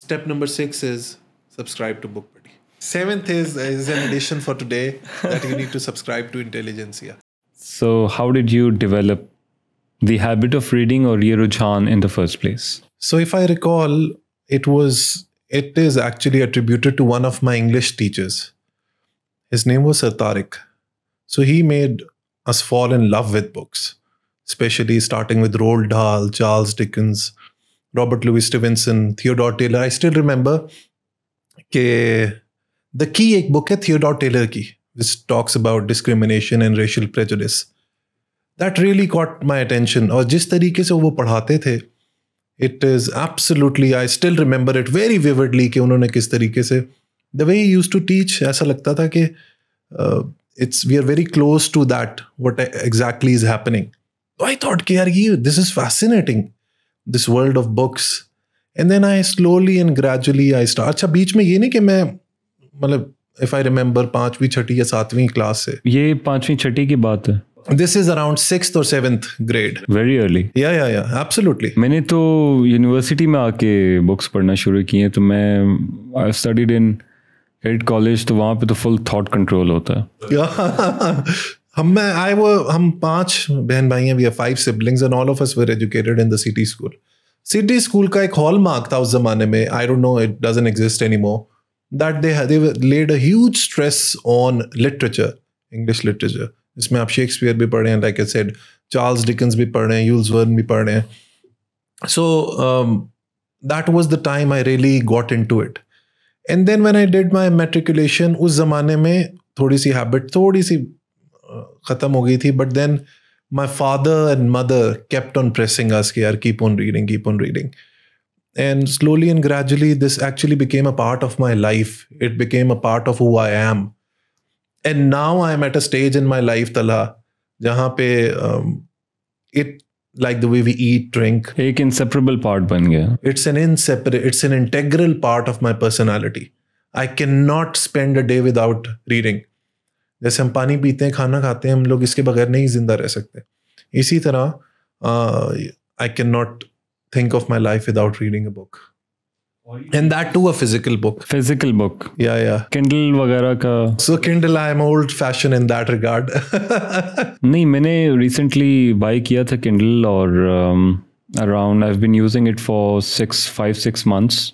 Step number six is subscribe to Book Buddy. Seventh is, is an addition for today that you need to subscribe to Intelligentsia. So, how did you develop the habit of reading or ye rujhan in the first place? So, if I recall, it was it is actually attributed to one of my English teachers. His name was Sir Tariq. So he made us fall in love with books, especially starting with Roald Dahl, Charles Dickens, Robert Louis Stevenson Theodore Taylor I still remember کہ دا کی ایک book ہے Theodore Taylor کی which talks about discrimination and racial prejudice that really caught my attention اور جس طریقے سے وہ پڑھاتے تھے it is absolutely I still remember it very vividly کہ انہوں نے کس طریقے سے the way used to teach ایسا لگتا تھا کہ it's we are very close to that what exactly is happening I thought کہ یار یہ this is fascinating this world of books and then I slowly and gradually I start اچھا بیچ میں یہ نہیں کہ میں مطلب اف آئی ریمبر پانچویں چھٹی یا ساتویں کلاس سے۔ یہ پانچویں چھٹی کی بات ہے۔ دس از اراؤنڈ سکس اور seventh grade very early yeah yeah yeah absolutely میں نے تو یونیورسٹی میں آ کے بکس پڑھنا شروع کی ہیں تو میں اسٹڈیڈ ان ایٹ کالج تو وہاں پہ تو فل تھاٹ کنٹرول ہوتا ہے۔ ہم میں آئے وہ ہم پانچ بہن بھائی ہیں we are five siblings and all of us were educated in the city school city school کا ایک ہال مارک تھا اس زمانے میں I don't know it doesn't exist anymore that they laid a huge stress on literature English literature جس میں آپ Shakespeare بھی پڑھ رہے ہیں like I said Charles Dickens بھی پڑھ رہے ہیں یولز ورن بھی پڑھ رہے ہیں so that was the time I really got into it and then when I did my matriculation اس زمانے میں تھوڑی سی ہیبٹ تھوڑی سی ختم ہو گئی تھی but then my father and mother kept on pressing us کی یار keep on reading keep on reading and slowly and gradually this actually became a part of my life it became a part of who I am and now I am at a stage in my life تلا جہاں پہ it like the way we eat drink ایک inseparable part بن گیا۔ It's an it's an integral part of my personality I can not spend a day without reading جیسے ہم پانی پیتے ہیں کھانا کھاتے ہیں ہم لوگ اس کے بغیر نہیں زندہ رہ سکتے۔ اسی طرح I can not think of my life without reading a book and that to a physical book physical book یا یا کنڈل وغیرہ کا۔ So Kindle I am old fashion in that regard نہیں میں نے ریسنٹلی بائی کیا تھا Kindle اور around I been using it for six five six months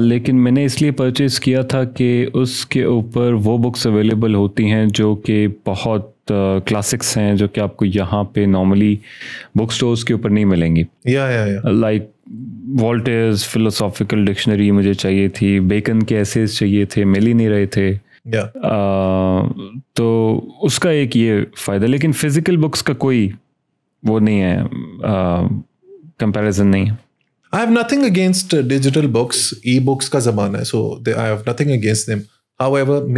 لیکن میں نے اس لیے پرچیز کیا تھا کہ اس کے اوپر وہ بکس اویلیبل ہوتی ہیں جو کہ بہت کلاسکس ہیں جو کہ آپ کو یہاں پہ نارملی بک اسٹورس کے اوپر نہیں ملیں گی۔ لائک والٹیز فلوسافیکل ڈکشنری مجھے چاہیے تھی بیکن کے ایسیز چاہیے تھے مل ہی نہیں رہے تھے۔ تو اس کا ایک یہ فائدہ لیکن فزیکل بکس کا کوئی وہ نہیں ہے کمپیریزن نہیں۔ ہے I have nothing against uh, digital books. E-books ka zamana hai, so they, I have nothing against them. However,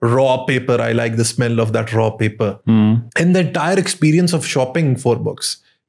Raw paper, I like the smell of that raw paper. Mm. And the entire experience of shopping for books.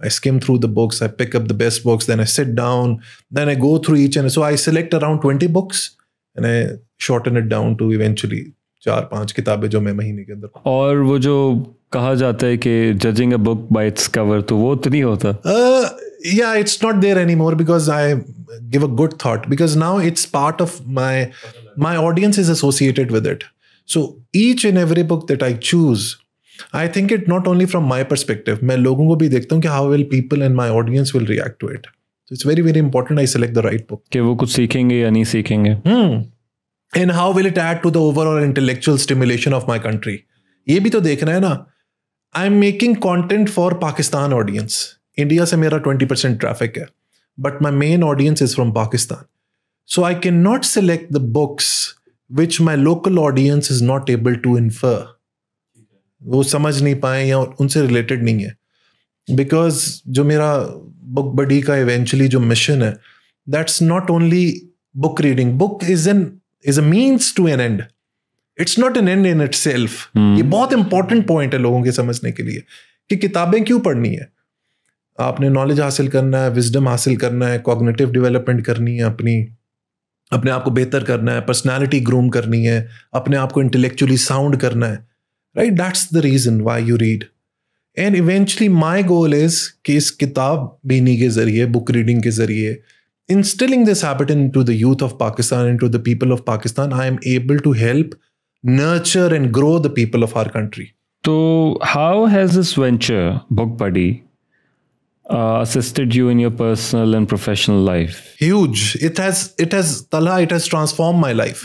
I skim through the books, I pick up the best books, then I sit down, then I go through each and so I select around 20 books and I shorten it down to eventually چار پانچ کتابیں جو میں مہینے کے اندر اور وہ جو کہا جاتا ہے کہ judging a book by its cover تو وہ تو نہیں ہوتا؟ یا it's not there anymore because I give a good thought because now it's part of my my audience is associated with it so each and every book that I choose I think it not only from my perspective میں لوگوں کو بھی دیکھتا ہوں کہ how will people and my audience will react to it it's very very important I select the right book کہ وہ کچھ سیکھیں گے یا نہیں سیکھیں گے۔ And how will it add to the overall intellectual stimulation of my country یہ بھی تو دیکھنا ہے نا I am making content for Pakistan audience India سے میرا ٹوینٹی پرسینٹ ٹریفک ہے but my main audience is from Pakistan so I can not select the books which my local audience is not able to infer وہ سمجھ نہیں پائیں یا ان سے related نہیں ہے بیکاز جو میرا بک بڈی کا ایونچولی جو مشن ہے that's not only book reading book is an is a means to an end it's not an end in itself یہ بہت امپورٹنٹ پوائنٹ ہے لوگوں کے سمجھنے کے لیے کہ کتابیں کیوں پڑھنی ہے آپ نے نالج حاصل کرنا ہے وزڈم حاصل کرنا ہے کوگنیٹو ڈیولپمنٹ کرنی ہے اپنی اپنے آپ کو بہتر کرنا ہے پرسنالٹی گروم کرنی ہے اپنے آپ کو انٹلیکچولی ساؤنڈ کرنا ہے۔ Right that's the reason why you read and eventually my goal is کہ اس کتاب بینی کے ذریعے بک ریڈنگ کے ذریعے instilling this habit into the youth of Pakistan, into the people of Pakistan, I am able to help nurture and grow the people of our country. So, how has this venture, Book Buddy, uh, assisted you in your personal and professional life? Huge. It has, it has, Talha, it has transformed my life.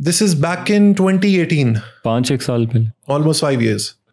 This is back in 2018. Five six years. Almost five years.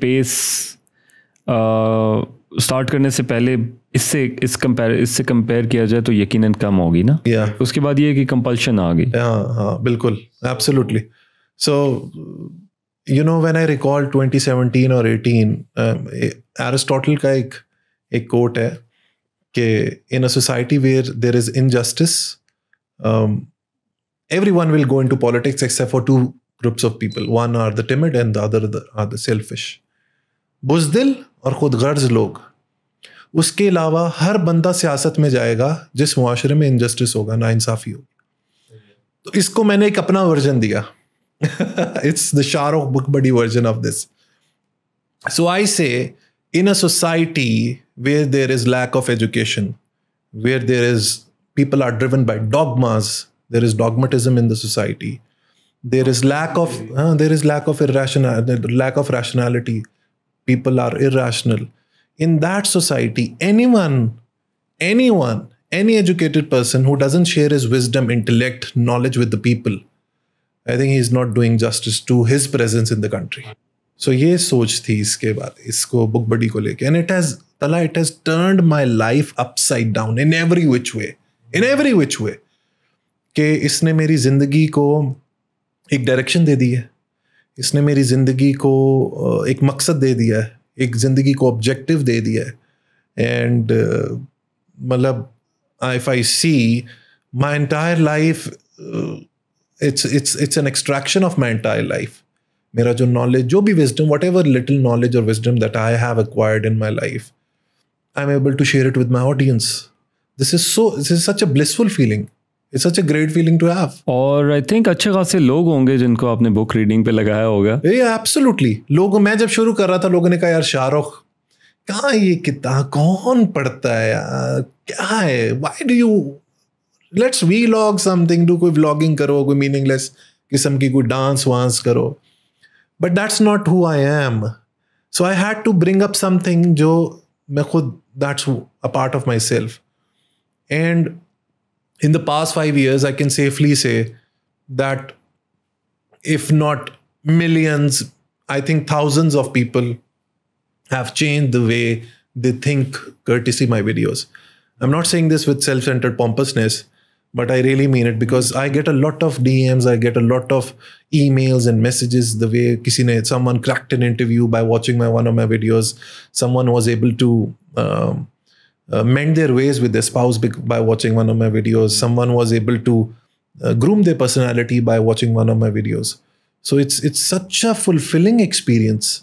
pace uh, start کرنے سے پہلے اس سے اس compare اس سے compare کیا جائے تو یقیناً کم ہوگی نا؟ Yeah. اس کے بعد یہ کہ کمپلشن آ گئی۔ ہاں ہاں بالکل absolutely so you know when I recall twenty seventeen اور ایٹین ایرسٹوٹل کا ایک ایک کوٹ ہے کہ in a society where there is injustice every one will go into politics except for two groups of people one are the timid and the other are the selfish بزدل اور خود غرض لوگ اس کے علاوہ ہر بندہ سیاست میں جائے گا جس معاشرے میں انجسٹس ہوگا نا انصافی ہوگی۔ تو اس کو میں نے ایک اپنا ورژن دیا۔ It's the sort of book buddy version of this so I say in a society where there is lack of education where there is people are driven by dogmas there is dogmatism in the society there is lack of there is lack of lack of rationality people are irrational in that society, anyone, anyone, any educated person who doesn't share his wisdom, intellect, knowledge with the people, I think he's not doing justice to his presence in the country. So یہ سوچ تھی اس کے بعد اس کو بک بڈی کو لے کے and it has تلا it has turned my life upside down in every which way in every which way کہ اس نے میری زندگی کو ایک ڈائریکشن دے دی ہے اس نے میری زندگی کو ایک زندگی کو آبجیکٹیو دے دیا ہے. اینڈ مطلب if I see my entire life it's it's an extraction of my entire life میرا جو نالج جو بھی wisdom whatever little knowledge اور wisdom that I have acquired in my life I am able to share it with my audience this is so this is such a blissful feeling it's such a great feeling to have اور I think اچھے خاصے لوگ ہوں گے جن کو آپ نے بک ریڈنگ پہ لگایا ہوگا۔ لوگ میں جب شروع کر رہا تھا لوگوں نے کہا یار شاہ رخ کہاں یہ کتاب کون پڑھتا ہے یار؟ کیا ہے؟ Why do you let's we log something do کوئی بلاگنگ کرو کوئی میننگ لیس قسم کی کوئی ڈانس وانس کرو۔ But that's not who I am so I had to bring up something جو میں خود that's a part of myself and in the past 5 years I can safely say that if not millions, I think thousands of people have changed the way they think courtesy my videos. I'm not saying this with self-centered pompousness, but I really mean it because I get a lot of DMs, I get a lot of emails and messages the way someone cracked an interview by watching my one of my videos. Someone was able to um, uh, mend their ways with their spouse by watching one of my videos. Someone was able to uh, groom their personality by watching one of my videos. So it's it's such a fulfilling experience.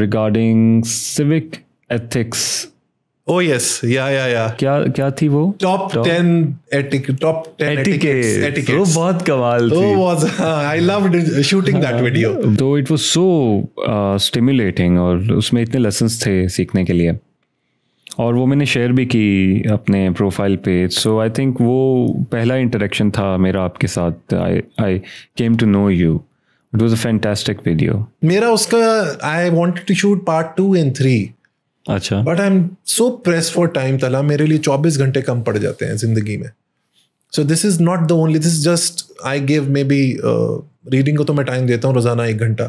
regarding civic ethics thing regarding civic ethics yes, yeah. کیا کیا تھی وہ؟ Top 10 etiquette, top 10 etiquettes. وہ etiquettes. بہت کمال تھی. Was I loved shooting that video. تو it was so stimulating اور اس میں اتنے لیسنس تھے سیکھنے کے لیے. اور وہ میں نے شیئر بھی کی اپنے پروفائل پہ. سو آئی تھنک وہ پہلا انٹریکشن تھا میرا آپ کے ساتھ. I came to know you it was a fantastic video میرا اس کا I wanted to shoot part two and three اچھا۔ But I am so pressed for time تلا میرے لیے چوبیس گھنٹے کم پڑ جاتے ہیں زندگی میں۔ So this is not the only this just I give maybe reading کو تو میں ٹائم دیتا ہوں روزانہ ایک گھنٹہ۔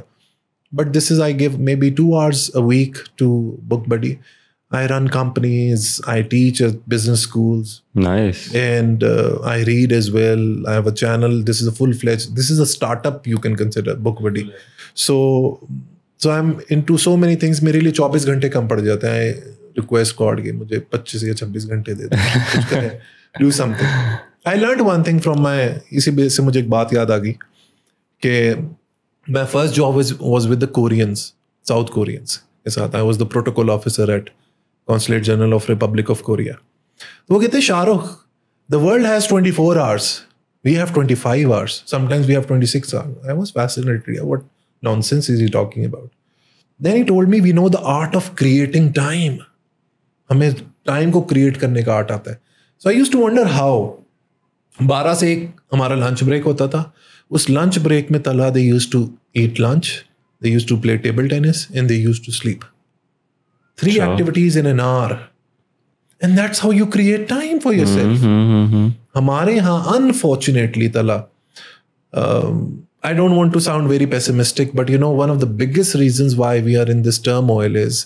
But this is I give maybe two hours a week to book buddy I run companies I teach business schools and I read as well I have a channel this is a full fledge this is a startup you can consider book buddy so so I am into so many things میرے لیے چوبیس گھنٹے کم پڑ جاتے ہیں request card کے مجھے پچیس یا چھبیس گھنٹے دے دیں do something I learn one thing from my اسی بیس سے مجھے ایک بات یاد آ گئی کہ my first job was with the Koreans South Koreans کے ساتھ I was the protocol officer at consulate general of Republic of Korea وہ کہتے ہیں Shah Rukh The world has 24 hours. We have 25 hours. Sometimes we have 26 hours. I was fascinated. Yeah, what nonsense is nonsense is he talking about then he told me we know the art of creating time ہمیں time کو create کرنے کا art آتا ہے. So I used to wonder how بارہ سے ایک ہمارا لنچ بریک ہوتا تھا. اس لنچ بریک میں تلا they used to eat lunch they used to play table tennis and they used to sleep three activities in an hour and that's how you create time for yourself ہمارے یہاں unfortunately تلا I don't want to sound very pessimistic, but you know, one of the biggest reasons why we are in this turmoil is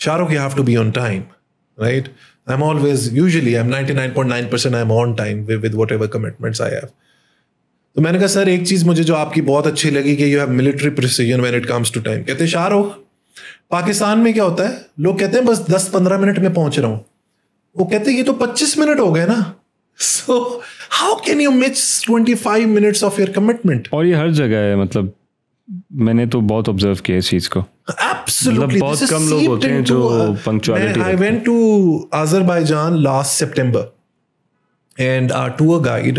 Shahrukh you have to be on time right I am always usually I am 99.9 percent I am on time with whatever commitments I have تو میں نے کہا سر ایک چیز مجھے جو آپ کی بہت اچھی لگی کہ you have military precision when it comes to time کہتے شاہ رخ پاکستان میں کیا ہوتا ہے؟ لوگ کہتے ہیں بس دس پندرہ منٹ میں پہنچ رہا ہوں. وہ کہتے ہیں یہ تو پچیس منٹ ہو گئے نا. So how can you miss twenty five minutes of your commitment اور یہ ہر جگہ ہے مطلب میں نے تو بہت آبزرو کیا اس چیز کو۔ جان last September and our tour guide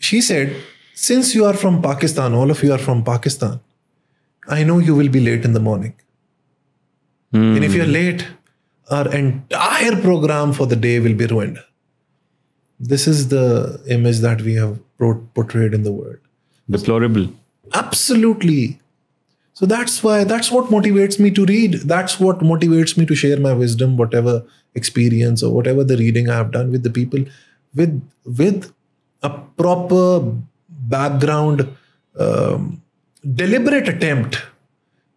she said since you are from Pakistan all of you are from Pakistan I know you will be late in the morning and if you are late our entire program for the day will be ruined. This is the image that we have portrayed in the world. Deplorable. Absolutely. So that's why, that's what motivates me to read. That's what motivates me to share my wisdom, whatever experience or whatever the reading I have done with the people with, with a proper background, um, deliberate attempt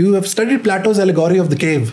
you have studied Plato's allegory of the cave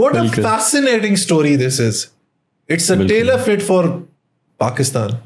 what a fascinating story this is it's a a nation. For Pakistan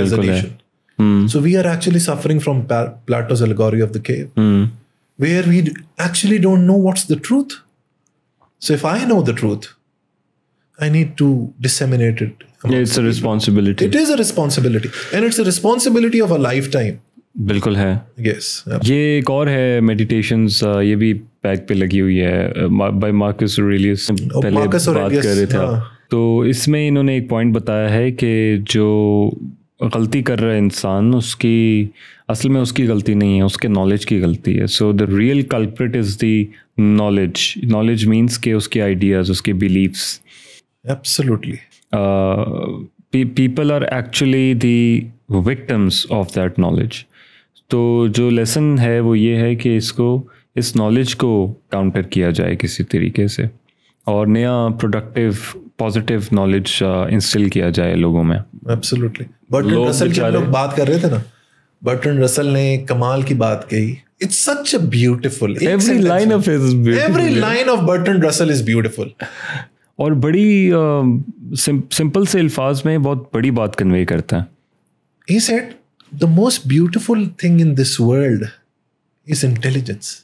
as a nation so we are actually suffering from Plato's allegory of the cave where we actually don't know what's the truth. So if I know the truth, I need to disseminate it. It's a responsibility. It is a responsibility. And it's a responsibility of a lifetime. بالکل ہے۔ یس یہ ایک اور ہے میڈیٹیشنس یہ بھی pack پہ لگی ہوئی ہے۔ بائی مارکس ریلیس پہلے بات کر رہے تھے۔ تو اس میں انہوں نے ایک پوائنٹ بتایا ہے کہ جو غلطی کر رہا ہے انسان اس کی اصل میں اس کی غلطی نہیں ہے اس کے نالج کی غلطی ہے۔ So the real culprit is the knowledge knowledge means کہ اس کے آئیڈیاز اس کے beliefs absolutely people are actually the victims of that knowledge تو جو لیسن ہے وہ یہ ہے کہ اس کو اس نالج کو کاؤنٹر کیا جائے کسی طریقے سے اور نیا پروڈکٹیو پازیٹیو نالج انسٹل کیا جائے لوگوں میں۔ برٹن رسل کی لوگ بات کر رہے تھے نا؟ برٹن رسل نے کمال کی بات کہی۔ It's such a beautiful every line of every line of Bertrand Russell is beautiful اور بڑی سمپل سے الفاظ میں بہت بڑی بات کنوے کرتا ہے۔ He said the most beautiful thing in this world is intelligence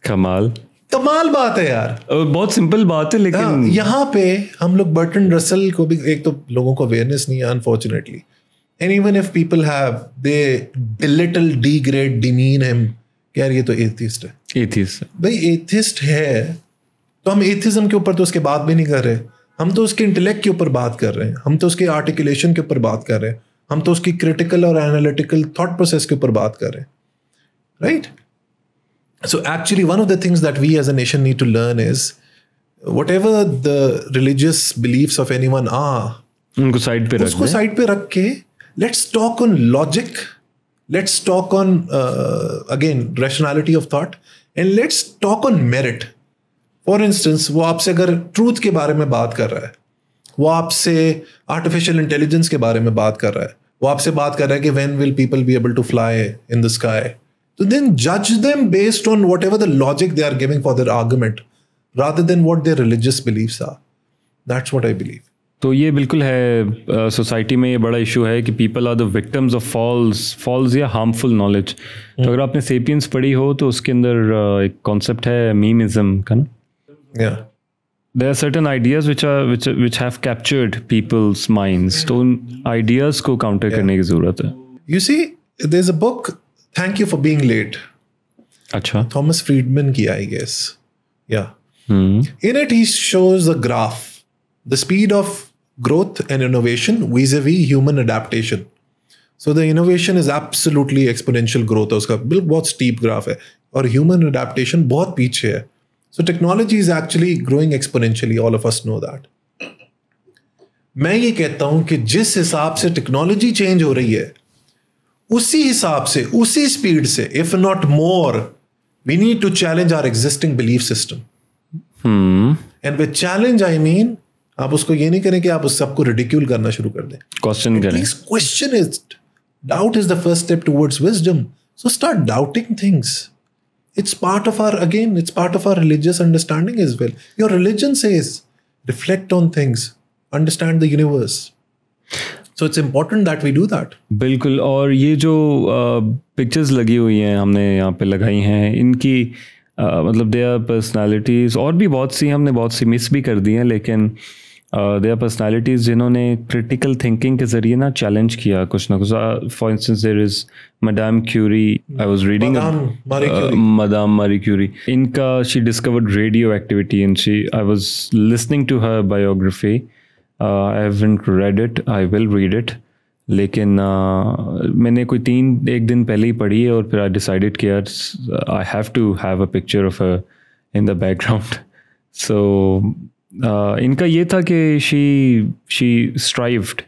کمال۔ کمال بات ہے یار۔ بہت سمپل بات ہے لیکن ہاں، یہاں پہ ہم لوگ برٹن رسل کو بھی ایک تو لوگوں کو اویئرنیس نہیں ہے unfortunately and even if people have they little degrade de demean ہم یار یہ تو ایتھیسٹ ہے۔ ایتھیسٹ بھائی ایتھیسٹ ہے۔ تو ہم ایتھیزم کے اوپر تو اس کے بات بھی نہیں کر رہے۔ ہم تو اس کے انٹلیکٹ کے اوپر بات کر رہے ہیں۔ ہم تو اس کے آرٹیکولیشن کے اوپر بات کر رہے ہیں۔ ہم تو اس کی کریٹیکل اور اینالیٹیکل تھاٹ پروسیس کے اوپر بات کر رہے ہیں right so actually one of the things that we as a nation need to learn is whatever the religious beliefs of anyone aside پہ اس کو سائڈ پہ رکھ کے let's talk on logic let's talk on again rationality of thought and let's talk on merit for instance وہ آپ سے اگر ٹروتھ کے بارے میں بات کر رہا ہے وہ آپ سے آرٹیفیشیل انٹیلیجنس کے بارے میں بات کر رہا ہے وہ آپ سے بات کر رہا ہے کہ when will people be able to fly in the sky تو دین جج them based on whatever the logic they are giving for their argument rather than what their religious beliefs are that's what I believe تو یہ بالکل ہے society میں یہ بڑا issue ہے کہ people are the victims of false false یا ہارمفل نالج تو اگر آپ نے سیپینس پڑھی ہو تو اس کے اندر ایک کانسیپٹ ہے میمزم کا نا؟ There are certain ideas which which have captured people's minds تو ان آئیڈیاز کو کاؤنٹر کرنے کی ضرورت ہے you see there is a book thank you for being late اچھا تھامس فریڈمن کی آئی گیس یا in it he shows a graph the speed of growth and innovation vis-a-vis human adaptation so the innovation is absolutely exponential growth ہے اس کا بالکل بہت step graph ہے اور ہیومن اڈیپٹیشن بہت پیچھے ہے so technology is actually growing exponentially all of us know that میں یہ کہتا ہوں کہ جس حساب سے ٹیکنالوجی چینج ہو رہی ہے اسی حساب سے اسی اسپیڈ سے if not more we need to challenge our existing belief system and with challenge I mean آپ اس کو یہ نہیں کریں کہ آپ اس سب کو ریڈیکیول کرنا شروع کر دیں۔ کوشچن کریں۔ Question is doubt is the first step towards wisdom so start doubting things it's part of our again it's part of our religious understanding as well your religion says reflect on things understand the universe so it's important that we do that بالکل اور یہ جو pictures لگی ہوئی ہیں ہم نے یہاں پہ لگائی ہیں ان کی مطلب دے آر پرسنالٹیز اور بھی بہت سی ہم نے بہت سی مس بھی کر دی ہیں لیکن دے آر پرسنالٹیز جنہوں نے کرٹیکل تھنکنگ کے ذریعے نا چیلنج کیا کچھ نہ کچھ فار انسٹنس دیر از مدام کیوری آئی واز ریڈنگ مدام ماری کیوری ان کا she discovered radioactivity in she I was listening to her biography I have read it I will read it لیکن میں نے کوئی تین ایک دن پہلے ہی پڑھی ہے اور پھر آئی ڈیسائڈیڈ کہ I have to have a picture of ان ان کا یہ تھا کہ she she strived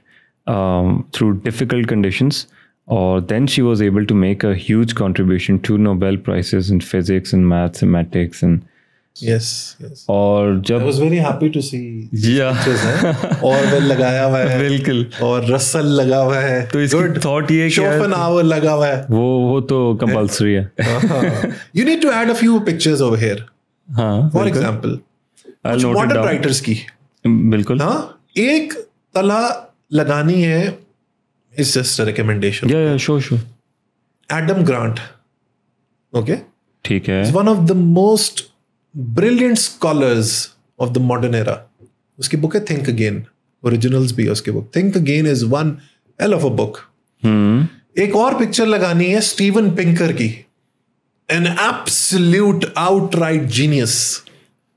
through difficult conditions اور then she was able to make a huge contribution to Nobel prizes in physics and maths and matrix and اور جب لگایا ہوا ہے۔ بالکل۔ اور رسل لگا ہوا ہے۔ تو اس کی تھاٹ یہ لگا ہوا ہے۔ وہ وہ تو کمپلسری ہے۔ You need to add a few pictures over here ہاں فار ایگزامپل ماڈرن رائٹرس کی بالکل ہاں ایک تلا لگانی ہے اس just recommendation so so Adam Grant okay ٹھیک ہے one of the most brilliant scholars of the modern era اس کی بک ہے تھنک اگین اوریجنلس بھی ہے اس کی book think again is one hell of a book ایک اور پکچر لگانی ہے اسٹیون پنکر کی an absolute outright genius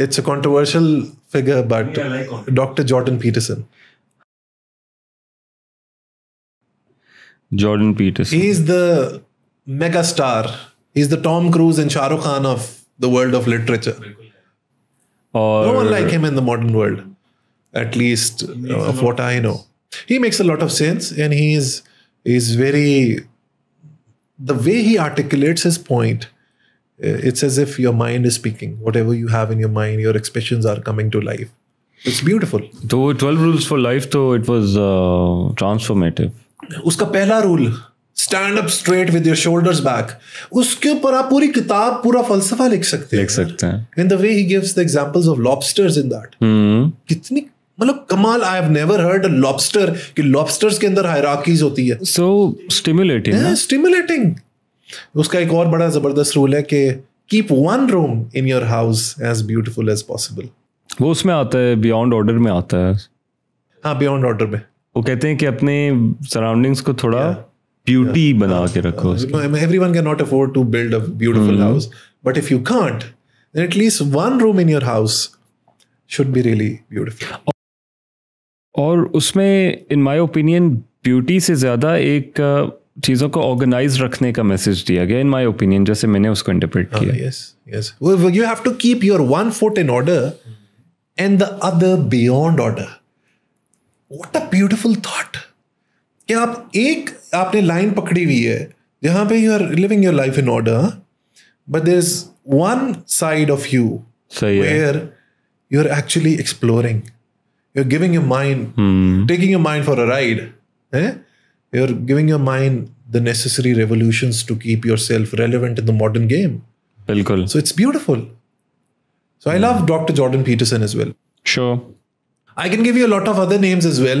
it's a controversial figure but doctor Jordan Jordan Peterson. He's the mega star. He's the Tom Cruise and Shah Rukh Khan of the world of literature. No one like him in the modern world, at least what I know. He makes a lot of sense, and he he's very the way he articulates his point, it's as if your mind is speaking. Whatever you have in your mind, your expressions are coming to life. It's beautiful. تو 12 rules for life تو it was uh, transformative. اس کا پہلا rule stand up straight with your shoulders back اس کے اوپر آپ پوری کتاب پورا فلسفہ لکھ سکتے لکھ سکتے ہیں in the way he gives the examples of lobsters in that کتنی مطلب کمال I have never heard lobster کہ لابسٹرز کے اندر ہائراکیز ہوتی ہے۔ سو اسٹیمولیٹنگ اسٹیمولیٹنگ اس کا ایک اور بڑا زبردست رول ہے کہ keep one room in your house as beautiful as possible وہ اس میں آتا ہے بیونڈ آرڈر میں آتا ہے۔ ہاں بیونڈ آرڈر میں۔ وہ کہتے ہیں کہ اپنے سراؤنڈنگس کو تھوڑا بیوٹی بنا کے رکھو everyone can not afford to build a beautiful house but if you can't at least one room in your house should be really beautiful اور اس میں ان مائی اوپینین بیوٹی سے زیادہ ایک چیزوں کو آرگنائز رکھنے کا میسج دیا گیا ان مائی اوپینین جیسے میں نے اس کو انٹرپریٹ کیا۔ Yes yes you have to keep your one foot in order and the other beyond order what a beautiful thought کہ آپ ایک آپ نے لائن پکڑی ہوئی ہے جہاں پہ you are living your life in order but there is one side of you where you are actually exploring you're giving your mind hmm. taking your mind for a ride eh? you're giving your mind the necessary revolutions to keep yourself relevant in the modern game Bilkul. so it's beautiful so i hmm. love dr jordan peterson as well sure I can give you a lot of other names as well,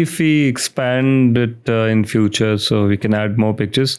if we expand it uh, in future, so we can add more pictures.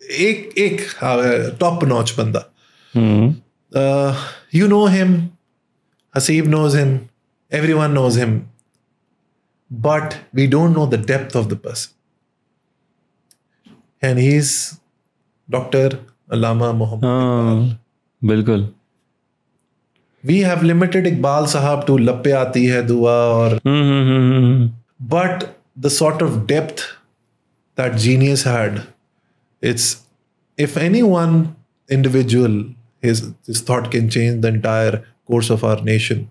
ایک ایک top نوچ بندہ۔ You know ہم حسیب نوز ہم every one knows ہم but we don't know the depth of the person and he is doctor Allama Muhammad بالکل۔ We have limited Iqbal صاحب to لپے آتی ہے دعا اور but the sort of depth that genius had It's if any one individual his his thought can change the entire course of our nation.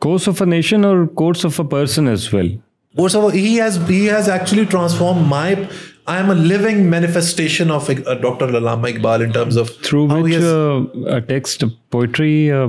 course of a nation or course of a person as well. Course of a, he has he has actually transformed my I am a living manifestation of a, Dr. Lalama Iqbal in terms of through which has, uh, a text poetry uh,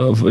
uh,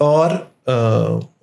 uh,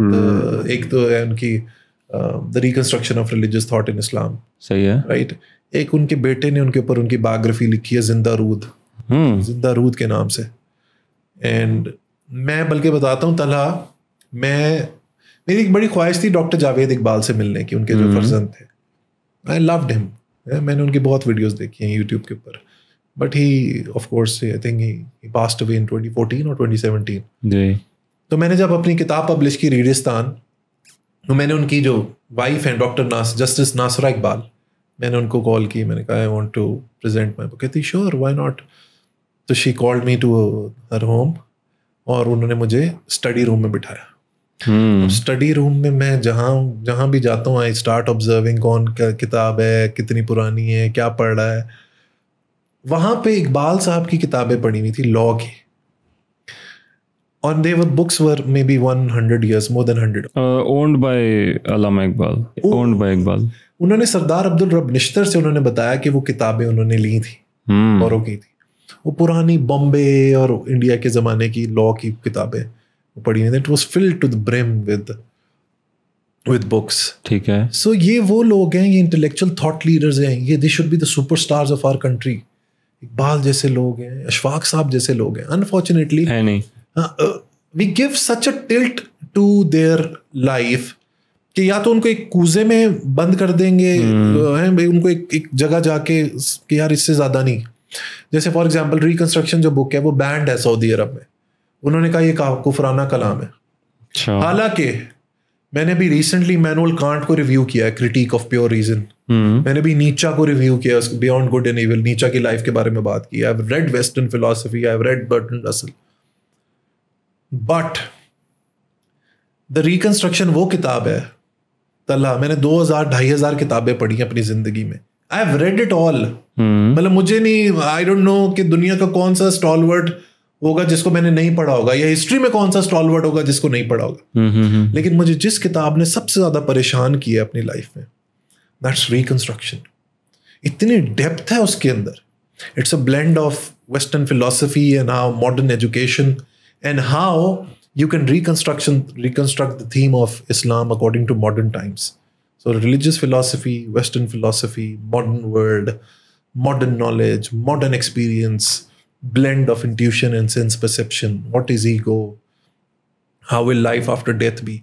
hmm. uh, uh, the reconstruction of religious thought in Islam صحیح ہے۔ Right ایک ان کے بیٹے نے ان کے اوپر ان کی biography لکھی ہے زندہ رود۔ زندہ رود کے نام سے۔ اینڈ میں بلکہ بتاتا ہوں طلحہ میں میری ایک بڑی خواہش تھی ڈاکٹر جاوید اقبال سے ملنے کی ان کے جو فرزند تھے۔ آئی لوڈ ہم میں نے ان کی بہت ویڈیوز دیکھی ہیں یوٹیوب کے اوپر۔ But he of course I think he passed away in twenty fourteen اور ٹوئنٹی سیونٹین تو میں نے جب اپنی کتاب پبلش کی ریڈستان میں نے ان کی جو وائف ہیں ڈاکٹر ناس جسٹس ناسرا اقبال میں نے ان کو کال کی میں نے کہا I want to present my book کہتی شیور وائی ناٹ تو شی کال می ٹو ہر ہوم اور انہوں نے مجھے اسٹڈی روم میں بٹھایا۔ اسٹڈی روم میں میں جہاں جہاں بھی جاتا ہوں آئی اسٹارٹ آبزرونگ کون کتاب ہے کتنی پرانی ہے کیا پڑھ رہا ہے۔ وہاں پہ اقبال صاحب کی کتابیں پڑھی ہوئی تھی لا کی۔ اور they were books were be more than 100 owned by Allama Iqbal owned by Iqbal انہوں نے سردار عبد الرب نشتر سے انہوں نے بتایا کہ وہ کتابیں انہوں نے لی تھیں کی تھی وہ پرانی بمبے اور انڈیا کے زمانے کی لا کی کتابیں پڑھی ہیں it was full to the brim with with books ٹھیک ہے۔ سو یہ وہ لوگ ہیں یہ انٹلیکچوئل تھاٹ لیڈرز ہیں۔ یہ they should be the superstars of our country Iqbal جیسے لوگ ہیں اشفاق صاحب جیسے لوگ ہیں۔ انفارچونیٹلی نہیں۔ We give such a tilt to their life کہ یا تو ان کو ایک کوزے میں بند کر دیں گے بھائی ان کو ایک ایک جگہ جا کے کہ یار اس سے زیادہ نہیں۔ جیسے فار ایگزامپل ریکنسٹرکشن جو بک ہے وہ بینڈ ہے سعودی عرب میں۔ انہوں نے کہا یہ کفرانہ کلام ہے۔ اچھا۔ حالانکہ میں نے بھی ریسنٹلی مینول کانٹ کو ریویو کیا ہے کریٹیک آف پیور ریزن میں نے بھی نیچا کو ریویو کیا بیونڈ گڈ اینڈ ایون نیچا کی لائف کے بارے میں بات کی read western philosophy I read Bertrand Russell but the reconstruction وہ کتاب ہے طلحہ میں نے دو ہزار ڈھائی ہزار کتابیں پڑھی ہیں اپنی زندگی میں۔ I have read it all مطلب مجھے نہیں آئی ڈونٹ نو کہ دنیا کا کون سا اسٹال ورڈ ہوگا جس کو میں نے نہیں پڑھا ہوگا یا ہسٹری میں کون سا اسٹال ورڈ ہوگا جس کو نہیں پڑھا ہوگا۔ لیکن مجھے جس کتاب نے سب سے زیادہ پریشان کیا اپنی لائف میں دیٹس ریکنسٹرکشن اتنی ڈیپتھ ہے اس کے اندر۔ It's a blend of western philosophy and how modern education and how you can reconstruction reconstruct the theme of Islam according to modern times. So religious philosophy, Western philosophy, modern world, modern knowledge, modern experience, blend of intuition and sense perception. What is ego? How will life after death be?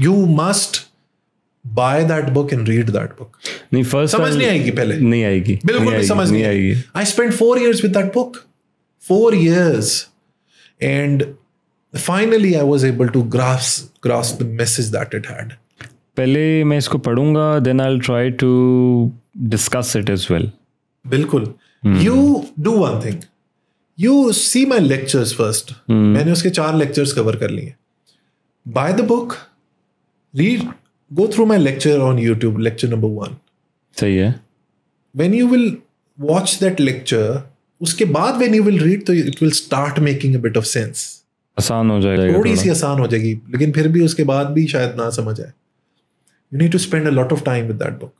you must buy that book and read that book نہیں first سمجھ نہیں آئے گی پہلے. نہیں آئے گی. بالکل بھی سمجھ نہیں آئے گی. I spend four years with that book four years and finally I was able to grasp grasp the message that it had پہلے میں اس کو پڑھوں گا then I try to discuss it as well بالکل. You do one thing you see my lecture first میں نے اس کے چار لیکچرس کور کر لیے. Buy the book read go through my lecture on YouTube lecture number one صحیح ہے۔ When you will watch that lecture اس کے بعد وین یو ول ریڈ تو it will start making a bit of sense آسان ہو جائے گا تھوڑی سی آسان ہو جائے گی لیکن پھر بھی اس کے بعد بھی شاید نہ سمجھ آئے۔ You need to spend a lot of time with that book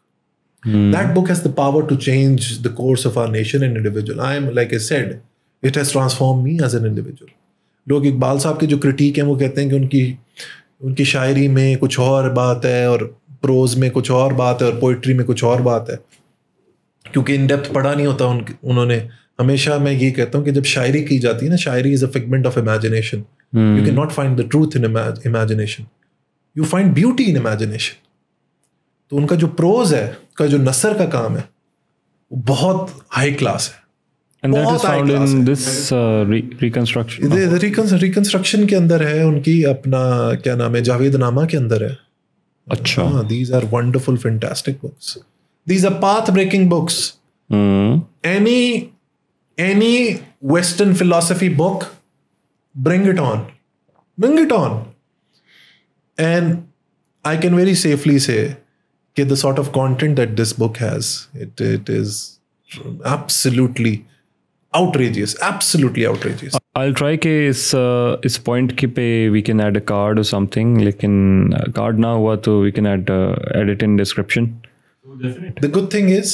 that book has the power to change the course of our nation and individual I am like I said it has transform me as an individual لوگ اقبال صاحب کے جو critic ہیں وہ کہتے ہیں کہ ان کی ان کی شاعری میں کچھ اور بات ہے اور پروز میں کچھ اور بات ہے اور پوئٹری میں کچھ اور بات ہے۔ کیونکہ ان ڈیپتھ پڑھا نہیں ہوتا ان انہوں نے۔ ہمیشہ میں یہ کہتا ہوں کہ جب شاعری کی جاتی ہے نا شاعری is a figment of imagination you can not find the truth in imagination you find beauty in imagination تو ان کا جو پروز ہے کا جو نثر کا کام ہے وہ بہت ہائی کلاس ہے۔ ریکنسٹرکشن کے اندر ہے ان کی اپنا کیا نام ہے جاوید نامہ کے اندر ہے۔ اچھا۔ These are wonderful fantastic books these are path breaking books any any western philosophy book bring it on bring it on and I can very safely say کہ the sort of content that this book has it it is absolutely outrageous absolutely outrageous. I'll try کہ اس اس point کے پہ we can add a card اور something لیکن card نہ ہوا تو we can add add it in description the good thing is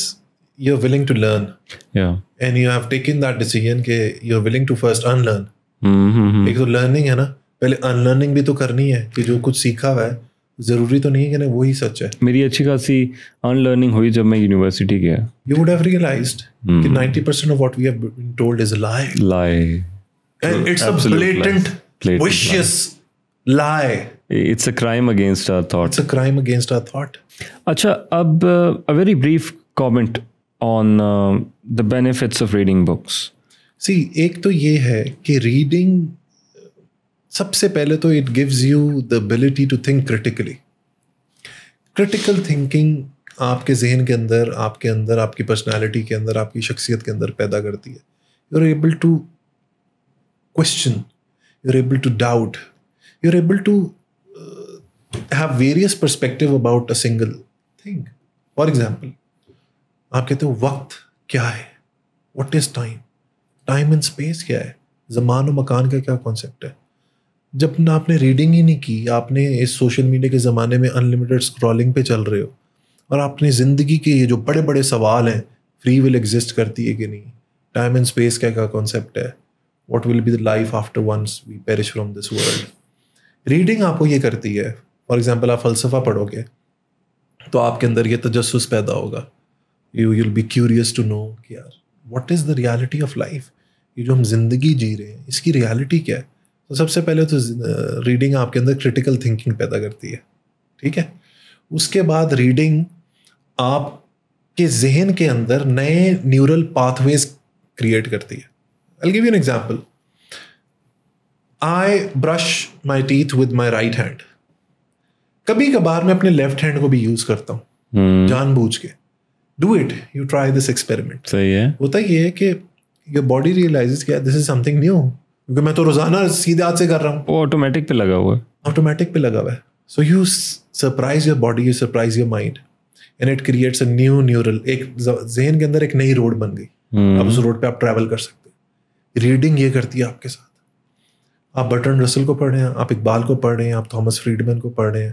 you're willing to learn. Yeah. And you have taken that decision کہ you're willing to first unlearn. ایک تو learning ہے نا پہلے انلرننگ بھی تو کرنی ہے کہ جو کچھ سیکھا ہوا ہے ضروری تو نہیں ہے کہ وہی سچ ہے۔ میری اچھی خاصی ان لرننگ ہوئی جب میں یونیورسٹی گیا۔ یو وڈ ہیو ریئلائزڈ کہ 90% of what we have been told is a lie lie and it's a blatant lie it's a crime against our thought it's a crime against our thought اچھا اب a very brief comment on the benefits of reading books see ایک تو یہ ہے کہ reading سب سے پہلے تو it gives you the ability to think critically critical thinking آپ کے ذہن کے اندر، آپ کے اندر، آپ کی پرسنالٹی کے اندر، آپ کی شخصیت کے اندر پیدا کرتی ہے. You are able to question you are able to doubt you are able to have various perspective about a single thing for example آپ کہتے ہو وقت کیا ہے؟ What is time time and space کیا ہے؟ زمان و مکان کا کیا کانسیپٹ ہے؟ جب نہ آپ نے ریڈنگ ہی نہیں کی، آپ نے اس سوشل میڈیا کے زمانے میں ان لمیٹیڈ اسکرالنگ پہ چل رہے ہو۔ اور آپ نے زندگی کے یہ جو بڑے بڑے سوال ہیں فری ول ایگزسٹ کرتی ہے کہ نہیں؟ ٹائم اینڈ اسپیس کا کیا کانسیپٹ ہے۔ What will be the life after once we perish from this world reading آپ کو یہ کرتی ہے۔ فار ایگزامپل آپ فلسفہ پڑھو گے، تو آپ کے اندر یہ تجسس پیدا ہوگا۔ You you will be curious to know کہ یار what is the reality of life یہ جو ہم زندگی جی رہے ہیں، اس کی ریالٹی کیا ہے؟ تو سب سے پہلے تو ریڈنگ آپ کے اندر کرٹیکل تھنکنگ پیدا کرتی ہے ٹھیک ہے؟ اس کے بعد ریڈنگ آپ کے ذہن کے اندر نئے نیورل پاتھ ویز کریٹ کرتی ہے۔ I give you an example I brush my teeth with my right hand کبھی کبھار میں اپنے لیفٹ ہینڈ کو بھی یوز کرتا ہوں جان بوجھ کے۔ Do it you try this experiment ہوتا یہ ہے کہ یور باڈی ریئلائز کیا دس از سم تھنگ نیو کیونکہ میں تو روزانہ سیدھے ہاتھ سے کر رہا ہوں وہ آٹومیٹک پہ لگا ہوا ہے آٹومیٹک پہ لگا ہوا ہے so you surprise your body you surprise your mind and it creates a new neural ایک ذہن کے اندر ایک نئی روڈ بن گئی اب اس روڈ پہ آپ ٹریول کر سکتے ریڈنگ یہ کرتی ہے آپ کے ساتھ آپ بٹن رسل کو پڑھ رہے ہیں آپ اقبال کو پڑھ رہے ہیں آپ تھامس فریڈمن کو پڑھ رہے ہیں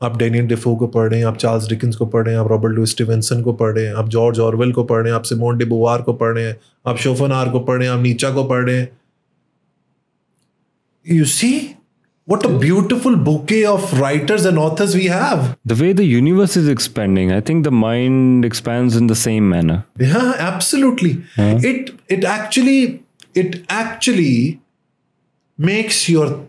آپ ڈینیل ڈیفو کو پڑھ رہے ہیں آپ چارلس ڈکنس کو پڑھ رہے ہیں آپ رابرٹ لو اسٹیونسن کو پڑھ رہے ہیں آپ جارج آرویل کو پڑھ رہے ہیں آپ سیمون ڈی بوار کو پڑھ رہے ہیں آپ شوفن آر کو پڑھ رہے ہیں آپ نیچا کو پڑھ رہے ہیں You see, what a beautiful bouquet of writers and authors we have. The way the universe is expanding, I think the mind expands in the same manner. Yeah, absolutely. Yeah. It it actually it actually makes your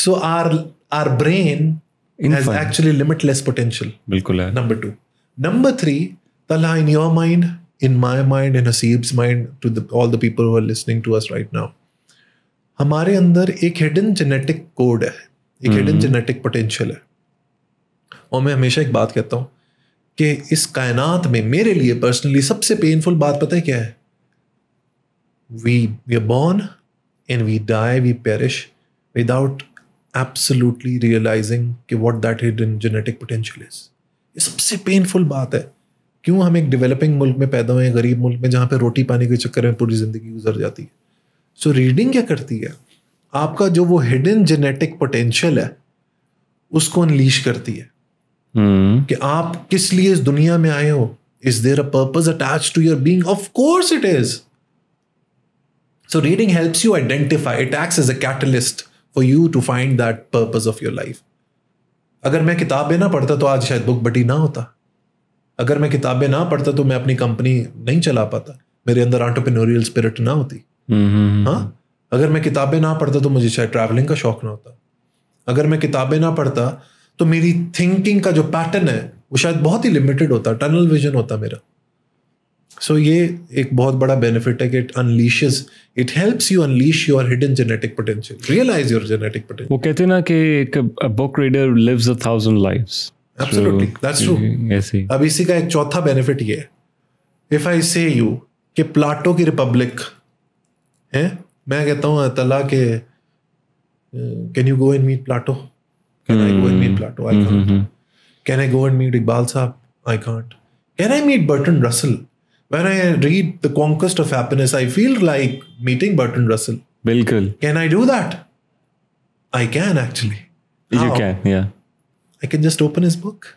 so our our brain has actually limitless potential. بالکل ہے۔ Three, Talha, in your mind, in my mind, in Haseeb's mind, to the, all the people who are listening to us right now, ہمارے اندر ایک hidden genetic code ہے۔ ایک hidden genetic potential ہے۔ اور میں ہمیشہ ایک بات کہتا ہوں کہ اس کائنات میں میرے لیے پرسنلی سب سے پینفل بات پتہ ہے کیا ہے؟ We we are born and we die we perish without absolutely realizing کہ what that hidden genetic potential is یہ سب سے پینفل بات ہے. کیوں ہم ایک ڈیولپنگ ملک میں پیدا ہوئے ہیں غریب ملک میں جہاں پہ روٹی پانی کے چکر میں پوری زندگی گزر جاتی ہے. سو ریڈنگ کیا کرتی ہے؟ آپ کا جو وہ ہڈن جینیٹک پوٹینشیل ہے اس کو انلیش کرتی ہے. ہوں کہ آپ کس لیے اس دنیا میں آئے ہو؟ Is there a purpose attach to your being of course it is so reading helps you identify it acts as a catalyst for you to find that purpose of your life اگر میں کتابیں نہ پڑھتا تو آج شاید بک بٹی نہ ہوتا۔ اگر میں کتابیں نہ پڑھتا تو میں اپنی کمپنی نہیں چلا پاتا۔ میرے اندر آنٹرپینوریل اسپرٹ نہ ہوتی۔ ہاں؟ اگر میں کتابیں نہ پڑھتا تو مجھے شاید ٹریولنگ کا شوق نہ ہوتا۔ اگر میں کتابیں نہ پڑھتا تو میری تھنکنگ کا جو پیٹرن ہے وہ شاید بہت ہی لمیٹڈ ہوتا ٹنل ویژن ہوتا میرا۔ سو یہ ایک بہت بڑا بینیفٹ ہے کہ it unleashes it helps you unleash your hidden genetic potential realize your genetic potential وہ کہتے ہیں نا کہ ایک book reader lives a Absolutely. That's true. ایسے ہی اب اسی کا ایک چوتھا بینیفٹ یہ ہے اف آئی سے یو کہ پلاٹو کی ریپبلک ہے میں کہتا ہوں تلا کہ can you go and meet Plato can I go and meet Plato I can't can I go and meet Iqbal sahab I can't can I meet Bertrand Russell when I read The Conquest of Happiness, I feel like meeting Bertrand Russell. Bilkul. Can I do that? I can actually. How? You can, yeah. I can just open his book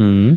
hmm.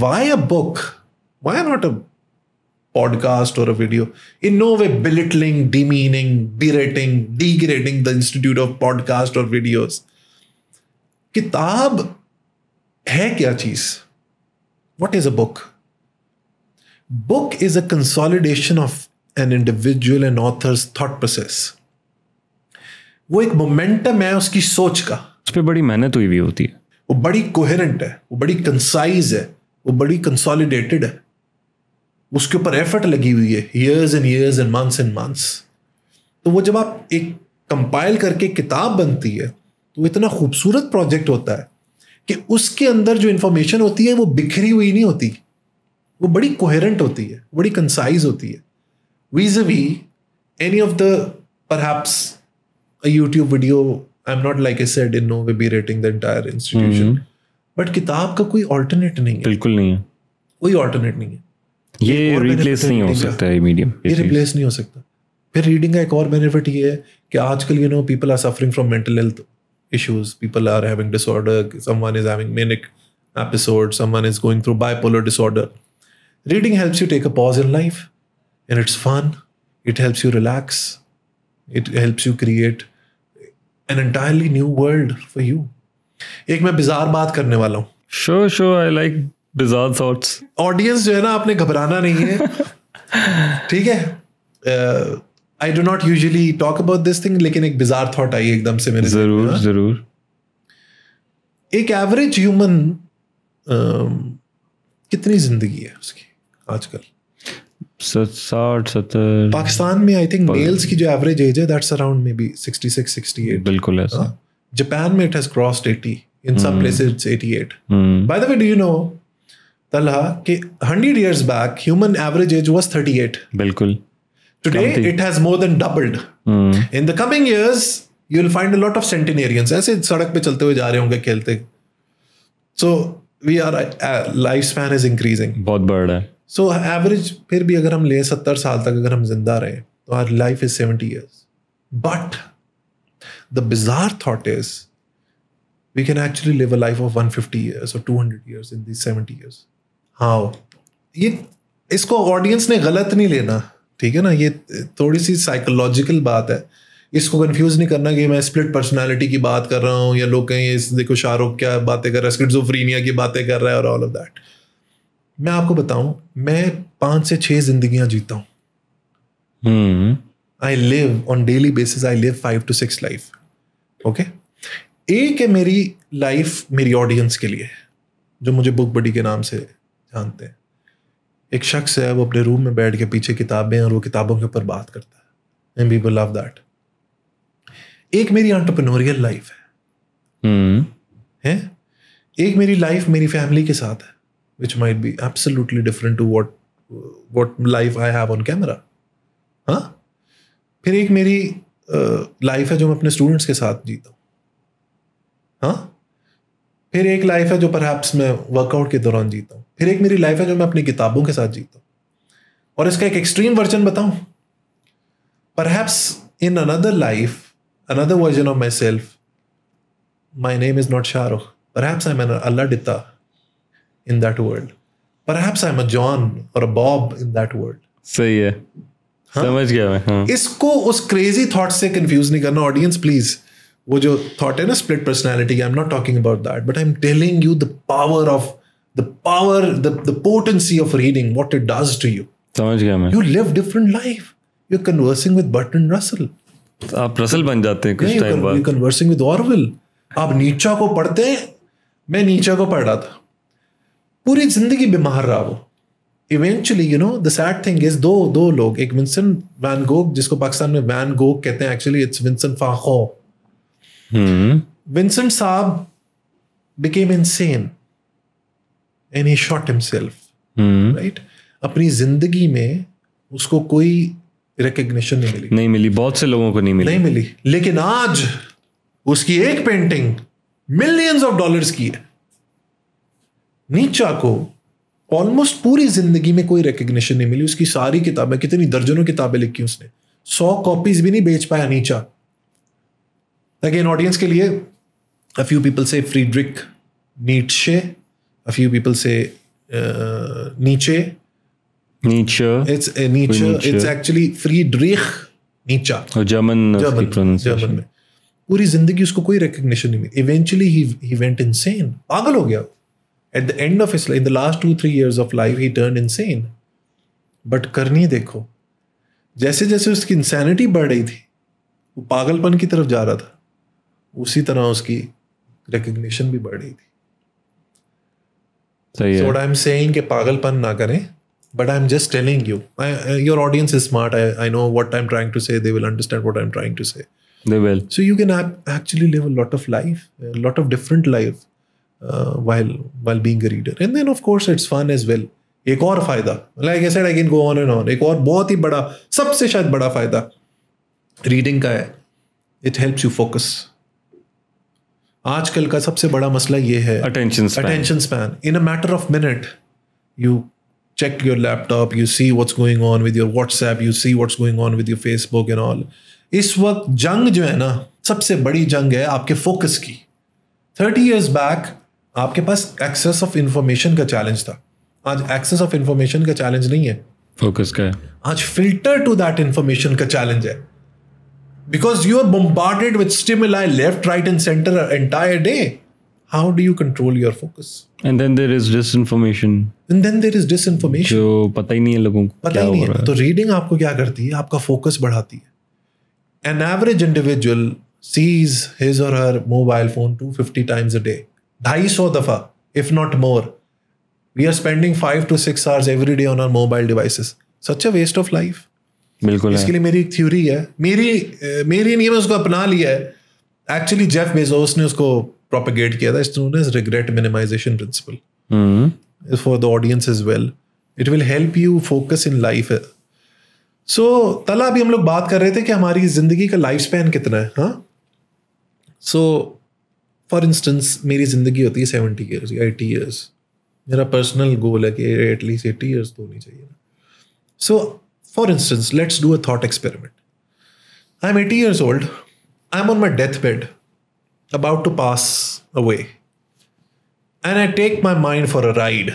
Why a book? Why not a? Podcast اور video in no way belittling demeaning berating degrading the institute of podcast اور videos کتاب ہے کیا چیز what is a book book is a consolidation of an individual and authors thought process وہ ایک momentum ہے اس کی سوچ کا۔ اس پہ بڑی محنت ہوئی ہوئی ہوتی ہے۔ وہ بڑی کوہرنٹ ہے وہ بڑی کنسائز ہے وہ بڑی کنسالیڈیٹڈ ہے۔ اس کے اوپر ایفرٹ لگی ہوئی ہے. Years and years and months and months تو وہ جب آپ ایک کمپائل کر کے کتاب بنتی ہے تو وہ اتنا خوبصورت پروجیکٹ ہوتا ہے کہ اس کے اندر جو انفارمیشن ہوتی ہے وہ بکھری ہوئی نہیں ہوتی. وہ بڑی کوہرنٹ ہوتی ہے بڑی کنسائز ہوتی ہے. Whereas we any of the perhaps YouTube video I am not like I said in no way berating the entire institution but کتاب کا کوئی آلٹرنیٹ نہیں ہے. بالکل نہیں ہے۔ کوئی آلٹرنیٹ نہیں ہے۔ یہ ریپلیس نہیں ہو. سکتا ہے میڈیم یہ ریپلیس نہیں ہو سکتا۔ پھر ریڈنگ کا ایک اور بینیفٹ یہ ہے کہ آج کل you know people are suffering from mental health issues people are having disorder someone is having manic episode someone is going through bipolar disorder reading helps you take a pause in life and it's fun it helps you relax it helps you create an entirely new world for you ایک میں bizarre بات کرنے والا ہوں۔ Show show I like bizarre thoughts audience جو ہے نا آپ نے گھبرانا نہیں ہے. ٹھیک ہے. I do not usually talk about this thing لیکن ایک بزار تھاٹ آئی ایک دم سے میرے میں، ضرور ہاں؟ ضرور. ایک ایوریج ہیومن کتنی زندگی ہے اس کی آج کل؟ ساٹھ ستر. پاکستان میں آئی تھنک میلس کی جو ایوریج ایج ہے that's around maybe sixty six sixty eight بالکل ایسا. جاپان میں it has crossed eighty in some places eighty eight by the way do you know Talha کہ hundred years back human average age was thirty eight. بالکل۔ Today it has more than doubled in the coming years you will find a lot of centenarians ایسے سڑک پہ چلتے ہوئے جا رہے ہوں گے کھیلتے۔ So we are life span is increasing بہت بڑا ہے۔ سو ایوریج پھر بھی اگر ہم لیں ستر سال تک اگر ہم زندہ رہیں تو our life is seventy years but the bizarre thought is we can actually live a life of one fifty years اور two hundred years in the seventy years ہاں یہ اس کو آڈینس نے غلط نہیں لینا ٹھیک ہے نا؟ یہ تھوڑی سی سائیکولوجیکل بات ہے۔ اس کو کنفیوز نہیں کرنا کہ میں اسپلٹ پرسنالٹی کی بات کر رہا ہوں یا لوگ کہیں اس دیکھو شاہ رخ کیا باتیں کر رہا ہے اسکٹزوفرینیا کی باتیں کر رہا ہے اور آل آف دیٹ میں آپ کو بتاؤں میں پانچ سے چھ زندگیاں جیتا ہوں۔ I live on daily basis I live five to six life okay ایک ہے میری لائف میری آڈینس کے لیے جو مجھے بک بڈی کے نام سے جانتے ہیں۔ ایک شخص ہے وہ اپنے روم میں بیٹھ کے پیچھے کتابیں اور وہ کتابوں کے اوپر بات کرتا ہے۔ اینڈ پیپل لو دیٹ ایک میری انٹرپرینوریل لائف ہے۔ ایک میری لائف میری فیملی کے ساتھ ہے which might be absolutely different to what what life I have on camera ہاں؟ پھر ایک میری لائف ہے جو میں اپنے اسٹوڈنٹس کے ساتھ جیتا ہوں۔ ہاں؟ پھر ایک لائف ہے جو پرہیپس میں ورک آؤٹ کے دوران جیتا ہوں۔ پھر ایک میری لائف ہے جو میں اپنی کتابوں کے ساتھ جیتا ہوں۔ اور اس کا ایک ایکسٹریم ورژن بتاؤں۔ Perhaps in another life another version of myself my name is not Shah Rukh perhaps I am Allah Ditta in that world perhaps I am a John or a Bob in that world صحیح ہے۔ سمجھ گیا میں ہاں۔ اس کو اس crazy thought سے کنفیوز نہیں کرنا آڈینس پلیز وہ جو تھاٹ ہے نا split personality I am not talking about that but I am telling you the power of the power the potency of reading what it does to you سمجھ گیا میں۔ You live different life you conversing with Bertrand Russell آپ رسل بن جاتے ہیں کچھ time بعد۔ Conversing with اورول آپ نیچا کو پڑھتے ہیں میں نیچا کو پڑھ رہا تھا۔ پوری زندگی بیمار رہا وہ۔ Eventually you know the sad thing is دو دو لوگ ایک ونسن وین گوگ جس کو پاکستان میں وین گوگ کہتے ہیں actually it's Vincent van Gogh Vincent صاحب became insane and he shot himself right اپنی زندگی میں اس کو کوئی ریکگنیشن نہیں ملی نہیں ملی بہت سے لوگوں کو نہیں ملی نہیں ملی لیکن آج اس کی ایک پینٹنگ ملینز آف ڈالرس کی ہے نیچا کو آلموسٹ پوری زندگی میں کوئی ریکگنیشن نہیں ملی اس کی ساری کتابیں کتنی درجنوں کتابیں لکھی اس نے سو کاپیز بھی نہیں بیچ پایا نیچا اگین آڈینس کے لیے فیو پیپل سے فریڈرک نیچے فیو پیپل سے نیچے جرمن جرمن میں پوری زندگی اس کو کوئی ریکگنیشن نہیں ملی ایونچولی ہی وینٹ پاگل ہو گیا at the end of the last two three of life he turn but کرنی دیکھو جیسے جیسے اس کی انسینٹی بڑھ رہی تھی وہ پاگل پن کی طرف جا رہا تھا اسی طرح اس کی ریکگنیشن بھی بڑھ رہی تھی۔ سو آئی ایم سیئنگ کہ پاگل پن نہ کریں but I am just telling you your audience is smart I know what I am trying to say they will understand what I am trying to say so you can actually live lot of life lot of different life while while being a reader and then of course it's fun as well ایک اور فائدہ like said I can go on and on ایک اور بہت ہی بڑا سب سے شاید بڑا فائدہ ریڈنگ کا ہے۔ اٹ ہیلپس یو فوکس آج کل کا سب سے بڑا مسئلہ یہ ہے attention attention span in a matter of minute you check your laptop you see what's going on with your WhatsApp you see what's going on with your Facebook and all اس وقت جنگ جو ہے نا سب سے بڑی جنگ ہے آپ کے فوکس کی۔ تھرٹی ایئرس بیک آپ کے پاس ایکسیس آف انفارمیشن کا چیلنج تھا۔ آج ایکسیس آف انفارمیشن کا چیلنج نہیں ہے۔ فوکس کا آج فلٹر ٹو دیٹ انفارمیشن کا چیلنج ہے۔ Because you are bombarded with stimuli left right and centre entire day how do you control your focus and then there is disinformation and then there is disinformation جو پتہ ہی نہیں ہے لوگوں کو پتہ ہی نہیں ہے تو ریڈنگ آپ کو کیا کرتی ہے آپ کا فوکس بڑھاتی ہے an average individual sees his or her mobile phone two fifty times a day ڈھائی سو دفعہ if not more we are spending five to six hours every day on our mobile devices بالکل اس کے لیے میری ایک تھیوری ہے۔ میری میری نہیں میں اس کو اپنا لیا ہے۔ ایکچولی جیف بیزوس نے اس کو پروپیگیٹ کیا تھا۔ اس نے regret minimization principle for the audience as well it will help you focus in life so تلا ابھی ہم لوگ بات کر رہے تھے کہ ہماری زندگی کا لائف اسپین کتنا ہے ہاں سو فار انسٹنس میری زندگی ہوتی ہے سیونٹی ایئرس یا ایٹی ایئرس میرا پرسنل گول ہے کہ ایٹ لیسٹ ایٹی ایئرس تو ہونی چاہیے سو For instance, let's do a thought experiment. I'm 80 years old. I'm on my deathbed, about to pass away. And I take my mind for a ride.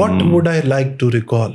What would I like to recall?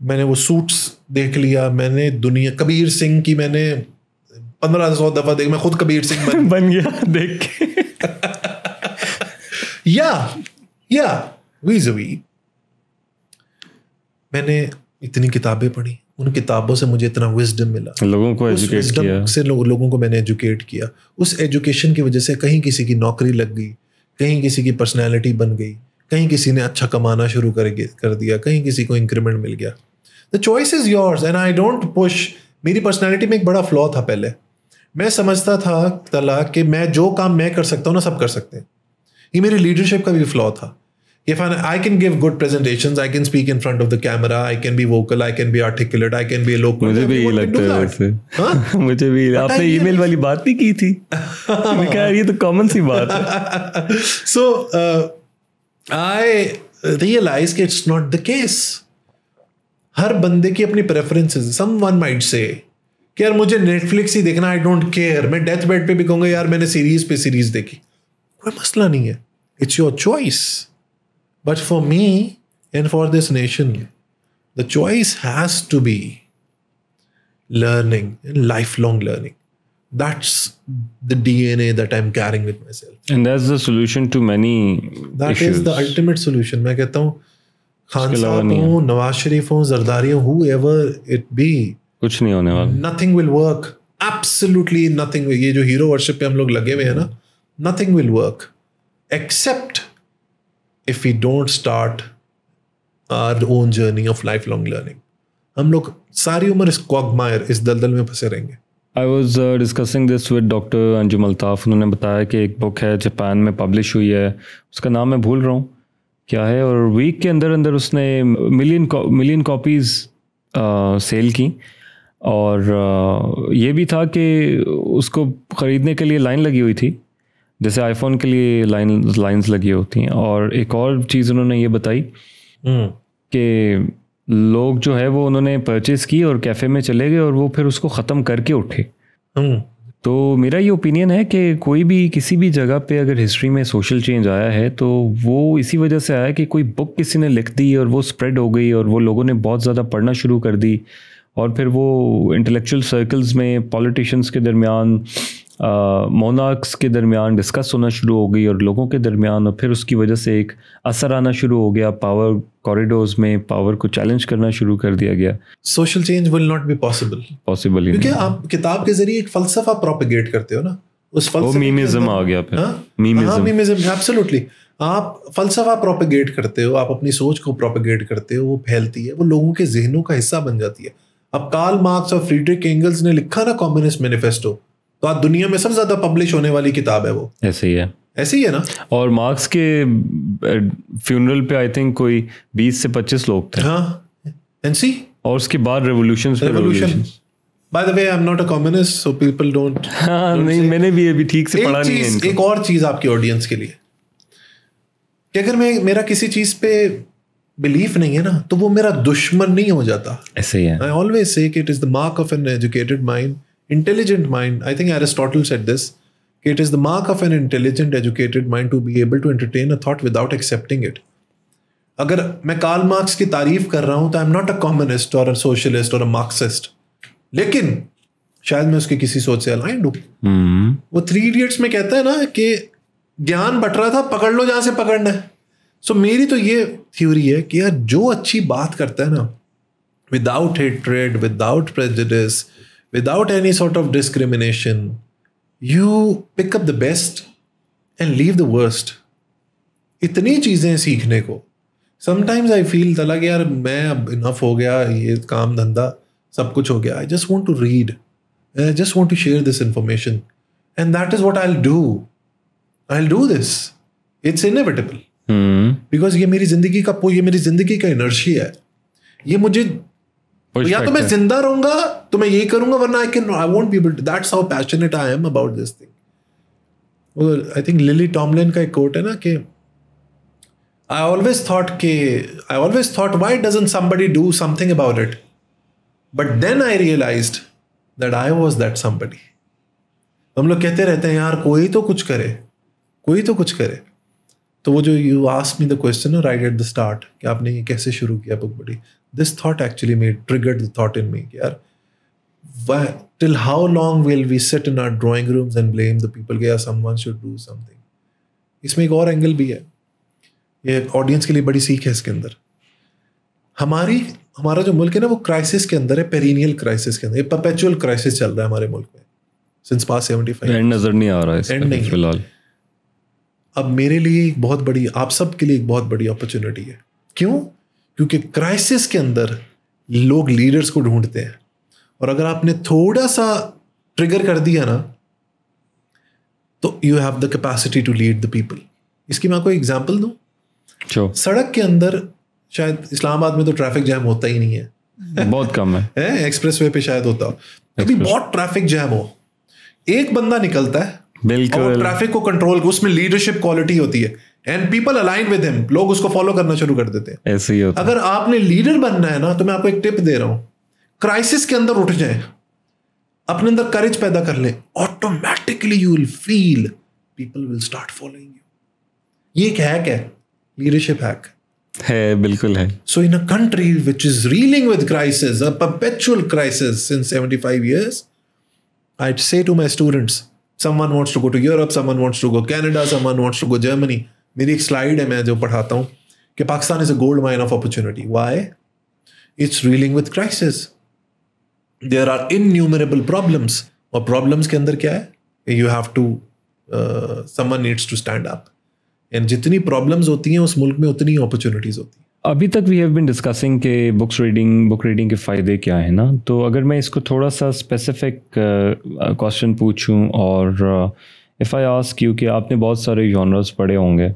میں نے وہ suits دیکھ لیا میں نے دنیا کبیر سنگھ کی میں نے پندرہ سو دفعہ دیکھ میں خود کبیر سنگھ بن بن گیا دیکھ کے۔ یا یا وی میں نے اتنی کتابیں پڑھی ان کتابوں سے مجھے اتنا وزڈم ملا۔ لوگوں کو ایجوکیٹ کیا۔ سے لوگوں کو میں نے ایجوکیٹ کیا۔ اس ایجوکیشن کی وجہ سے کہیں کسی کی نوکری لگ گئی کہیں کسی کی پرسنالٹی بن گئی کہیں کسی نے اچھا کمانا شروع کر دیا کہیں کسی کو انکریمنٹ مل گیا۔ The choice is yours and I don't push میری پرسنالٹی میں ایک بڑا فلا تھا پہلے میں سمجھتا تھا تلا کہ میں جو کام میں کر سکتا ہوں نا سب کر سکتے ہیں یہ میری لیڈرشپ کا بھی فلا تھا if I, I can give good presentations, I can speak in front of the camera, I can be vocal, I can be articulate, I can be eloquent. مجھے بھی یہ Everyone can لگتا do ہے that. ویسے؟ مجھے بھی آپ نے ای میل والی بات بھی کی تھی میں کہا یہ تو کامن سی بات ہے uh, I realized کہ it's not the case. ہر بندے کی اپنی preferences some one might say کہ یار مجھے نیٹ فلکس ہی دیکھنا آئی ڈونٹ کیئر میں ڈیتھ بیڈ پہ بھی کہوں گا یار میں نے سیریز پہ سیریز دیکھی۔ کوئی مسئلہ نہیں ہے۔ It's your choice but for me and for this nation the choice has to be learning life long learning an a that I am caring with myself and that's the solution to many that is the ultimate solution میں کہتا ہوں خان صاحب۔ ہوں نواز شریف ہوں زرداری ہوں ہو ever it be کچھ نہیں ہونے والا۔ Nothing will work absolutely nothing یہ جو ہیرو ورشپ پہ ہم لوگ لگے ہوئے ہیں نا nothing will work except if you don't start our own journey of life long learning ہم لوگ ساری عمر اس کوگ مائر اس دلدل میں پھنسے رہیں گے۔ I was discussing this with doctor Anjum Altaf انہوں نے بتایا کہ ایک بک ہے جاپان میں پبلش ہوئی ہے۔ اس کا نام میں بھول رہا ہوں۔ کیا ہے؟ اور ویک کے اندر اندر اس نے ملین ملین کاپیز سیل کی۔ اور یہ بھی تھا کہ اس کو خریدنے کے لیے لائن لگی ہوئی تھی۔ جیسے آئی فون کے لیے لائن لائنس لگی ہوتی ہیں اور ایک اور چیز انہوں نے یہ بتائی کہ لوگ جو ہے وہ انہوں نے پرچیز کی اور کیفے میں چلے گئے اور وہ پھر اس کو ختم کر کے اٹھے۔ تو میرا یہ اوپینین ہے کہ کوئی بھی کسی بھی جگہ پہ اگر ہسٹری میں سوشل چینج آیا ہے تو وہ اسی وجہ سے آیا کہ کوئی بک کسی نے لکھ دی اور وہ اسپریڈ ہو گئی اور وہ لوگوں نے بہت زیادہ پڑھنا شروع کر دی اور پھر وہ انٹلیکچوئل سرکلز میں پالیٹیشینس کے درمیان مونارکس کے درمیان ڈسکس ہونا شروع ہو گئی اور لوگوں کے درمیان اور پھر اس کی وجہ سے ایک اثر آنا شروع ہو گیا پاور کوریڈورز میں پاور کو چیلنج کرنا شروع کر دیا گیا۔ Social change will not be possible possible کیونکہ آپ کتاب کے ذریعے ایک فلسفہ پروپیگیٹ کرتے ہو نا۔ اس وہ میمزم آ گیا پھر۔ میمزم میمزم ایبسولوٹلی آپ فلسفہ پروپیگیٹ کرتے ہو آپ اپنی سوچ کو پروپیگیٹ کرتے ہو وہ پھیلتی ہے وہ لوگوں کے ذہنوں کا حصہ بن جاتی ہے۔ اب کارل مارکس اور فریڈرک اینگلز نے لکھا نا کمیونسٹ مینیفیسٹو تو آج دنیا میں سب سے زیادہ پبلش ہونے والی کتاب ہے وہ۔ ایسے ہی ہے۔ ایسے ہی ہے نا؟ اور مارکس کے فیونرل پہ آئی تھنک کوئی بیس سے پچیس لوگ تھے۔ ہاں۔ این سی اور اس کے بعد revolution revolution by the way I am not a so people don't ہاں نہیں میں نے بھی ابھی ٹھیک سے پڑھا نہیں ہے ایک اور چیز آپ کی آڈینس کے لیے۔ کہ اگر میں میرا کسی چیز پہ بلیف نہیں ہے نا تو وہ میرا دشمن نہیں ہو جاتا۔ ایسے ہی ہے۔ I always say کہ it is the mark of an educated mind, intelligent mind. I think Aristotle said this. کہ It is the mark of an intelligent, educated mind to be able to entertain a thought without accepting it. اگر میں Karl Marx کی تعریف کر رہا ہوں تو I am not اے کامسٹ اور سوشلسٹ اور مارکسسٹ لیکن شاید میں اس کی کسی سوچ سے الائنڈ ہوں وہ تھری ایڈیٹس میں کہتا ہے نا کہ گیان بٹ رہا تھا پکڑ لو جہاں سے پکڑنا ہے سو میری تو یہ تھیوری ہے کہ یار جو اچھی بات کرتا ہے نا without hatred without prejudice without any sort of discrimination you pick up the best and leave the worst اتنی چیزیں سیکھنے کو سم ٹائمز آئی فیل تلا کہ یار میں اب انف ہو گیا یہ کام دھندا سب کچھ ہو گیا I just want to read I just want to share this information and that is what I do I do this it's inevitable because یہ میری زندگی کا یہ میری زندگی کا انرجی ہے یہ مجھے یا تو میں زندہ رہوں گا تو میں یہی کروں گا ورنہ I can I won't be that's how passionate I am about this thing I think للی کا ایک کوٹ ہے نا کہ آئی آلویز تھاٹ کہ I always thought why doesn't somebody do something about it but then I realised that I was that somebody ہم لوگ کہتے رہتے ہیں یار کوئی تو کچھ کرے کوئی تو کچھ کرے. تو وہ جو you as me the question right at the start کہ آپ نے یہ کیسے شروع کیا بک بڑی this thought actually made triggered the thought in me کہ یار till how long will we sit in our drawing rooms and blame the people کہ someone should do something اس میں ایک اور اینگل بھی ہے. یہ آڈینس کے لیے بڑی سیکھ ہے اس کے اندر. ہماری ہمارا جو ملک ہے نا وہ کرائسس کے اندر ہے پیرینیل کرائسس کے اندر. یہ پرپیچول کرائسس چل رہا ہے ہمارے ملک میں. سنس پاس سیونٹی فائیو نظر نہیں آ رہا ہے. فی الحال. اب میرے لیے ایک بہت بڑی آپ سب کے لیے ایک بہت بڑی اپرچونیٹی ہے۔ کیوں؟ کیونکہ کرائسس کے اندر لوگ لیڈرس کو ڈھونڈتے ہیں۔ اور اگر آپ نے تھوڑا سا ٹریگر کر دیا نا تو you have the capacity to lead the people اس کی میں آپ کو ایگزامپل دوں۔ جو سڑک کے اندر شاید اسلام آباد میں تو ٹریفک جیم ہوتا ہی نہیں ہے۔ بہت کم ہے۔ ایکسپریس وے پہ شاید ہوتا۔ ہو کبھی بہت ٹریفک جیم ہو۔ ایک بندہ نکلتا ہے بالکل ٹریفک کو کنٹرول اس میں لیڈرشپ کوالٹی ہوتی ہے۔ اینڈ پیپل الائن ود ہم لوگ اس کو فالو کرنا شروع کر دیتے ہیں۔ ایسے ہی ہوتا اگر آپ نے لیڈر بننا ہے نا تو میں آپ کو ایک ٹپ دے رہا ہوں۔ کرائسس کے اندر اٹھ جائیں۔ اپنے اندر کریج پیدا کر لیں۔ Automatically you will feel people will start following you یہ ایک ہیک ہے۔ لیڈرشپ ہیک ہے بالکل ہے۔ So in a country which is reeling with crisis, a perpetual crisis since 75 years, I'd say to my students, someone wants to go to Europe, someone wants to go Canada, someone wants to go Germany. میری ایک slide ہے میں جو پڑھاتا ہوں کہ Pakistan is a gold mine of opportunity why it's reeling with crisis there are innumerable problems اور problems کے اندر کیا ہے? You have to someone needs to stand up and جتنی پرابلمس ہوتی ہیں اس ملک میں اتنی اپرچونیٹیز ہوتی ہیں. ابھی تک وی ہیو بن ڈسکسنگ کہ بکس ریڈنگ بک ریڈنگ کے فائدے کیا ہیں نا؟ تو اگر میں اس کو تھوڑا سا اسپیسیفک کوشچن uh, پوچھوں اور اف آئی آسک یو کہ آپ نے بہت سارے جانرس پڑھے ہوں گے،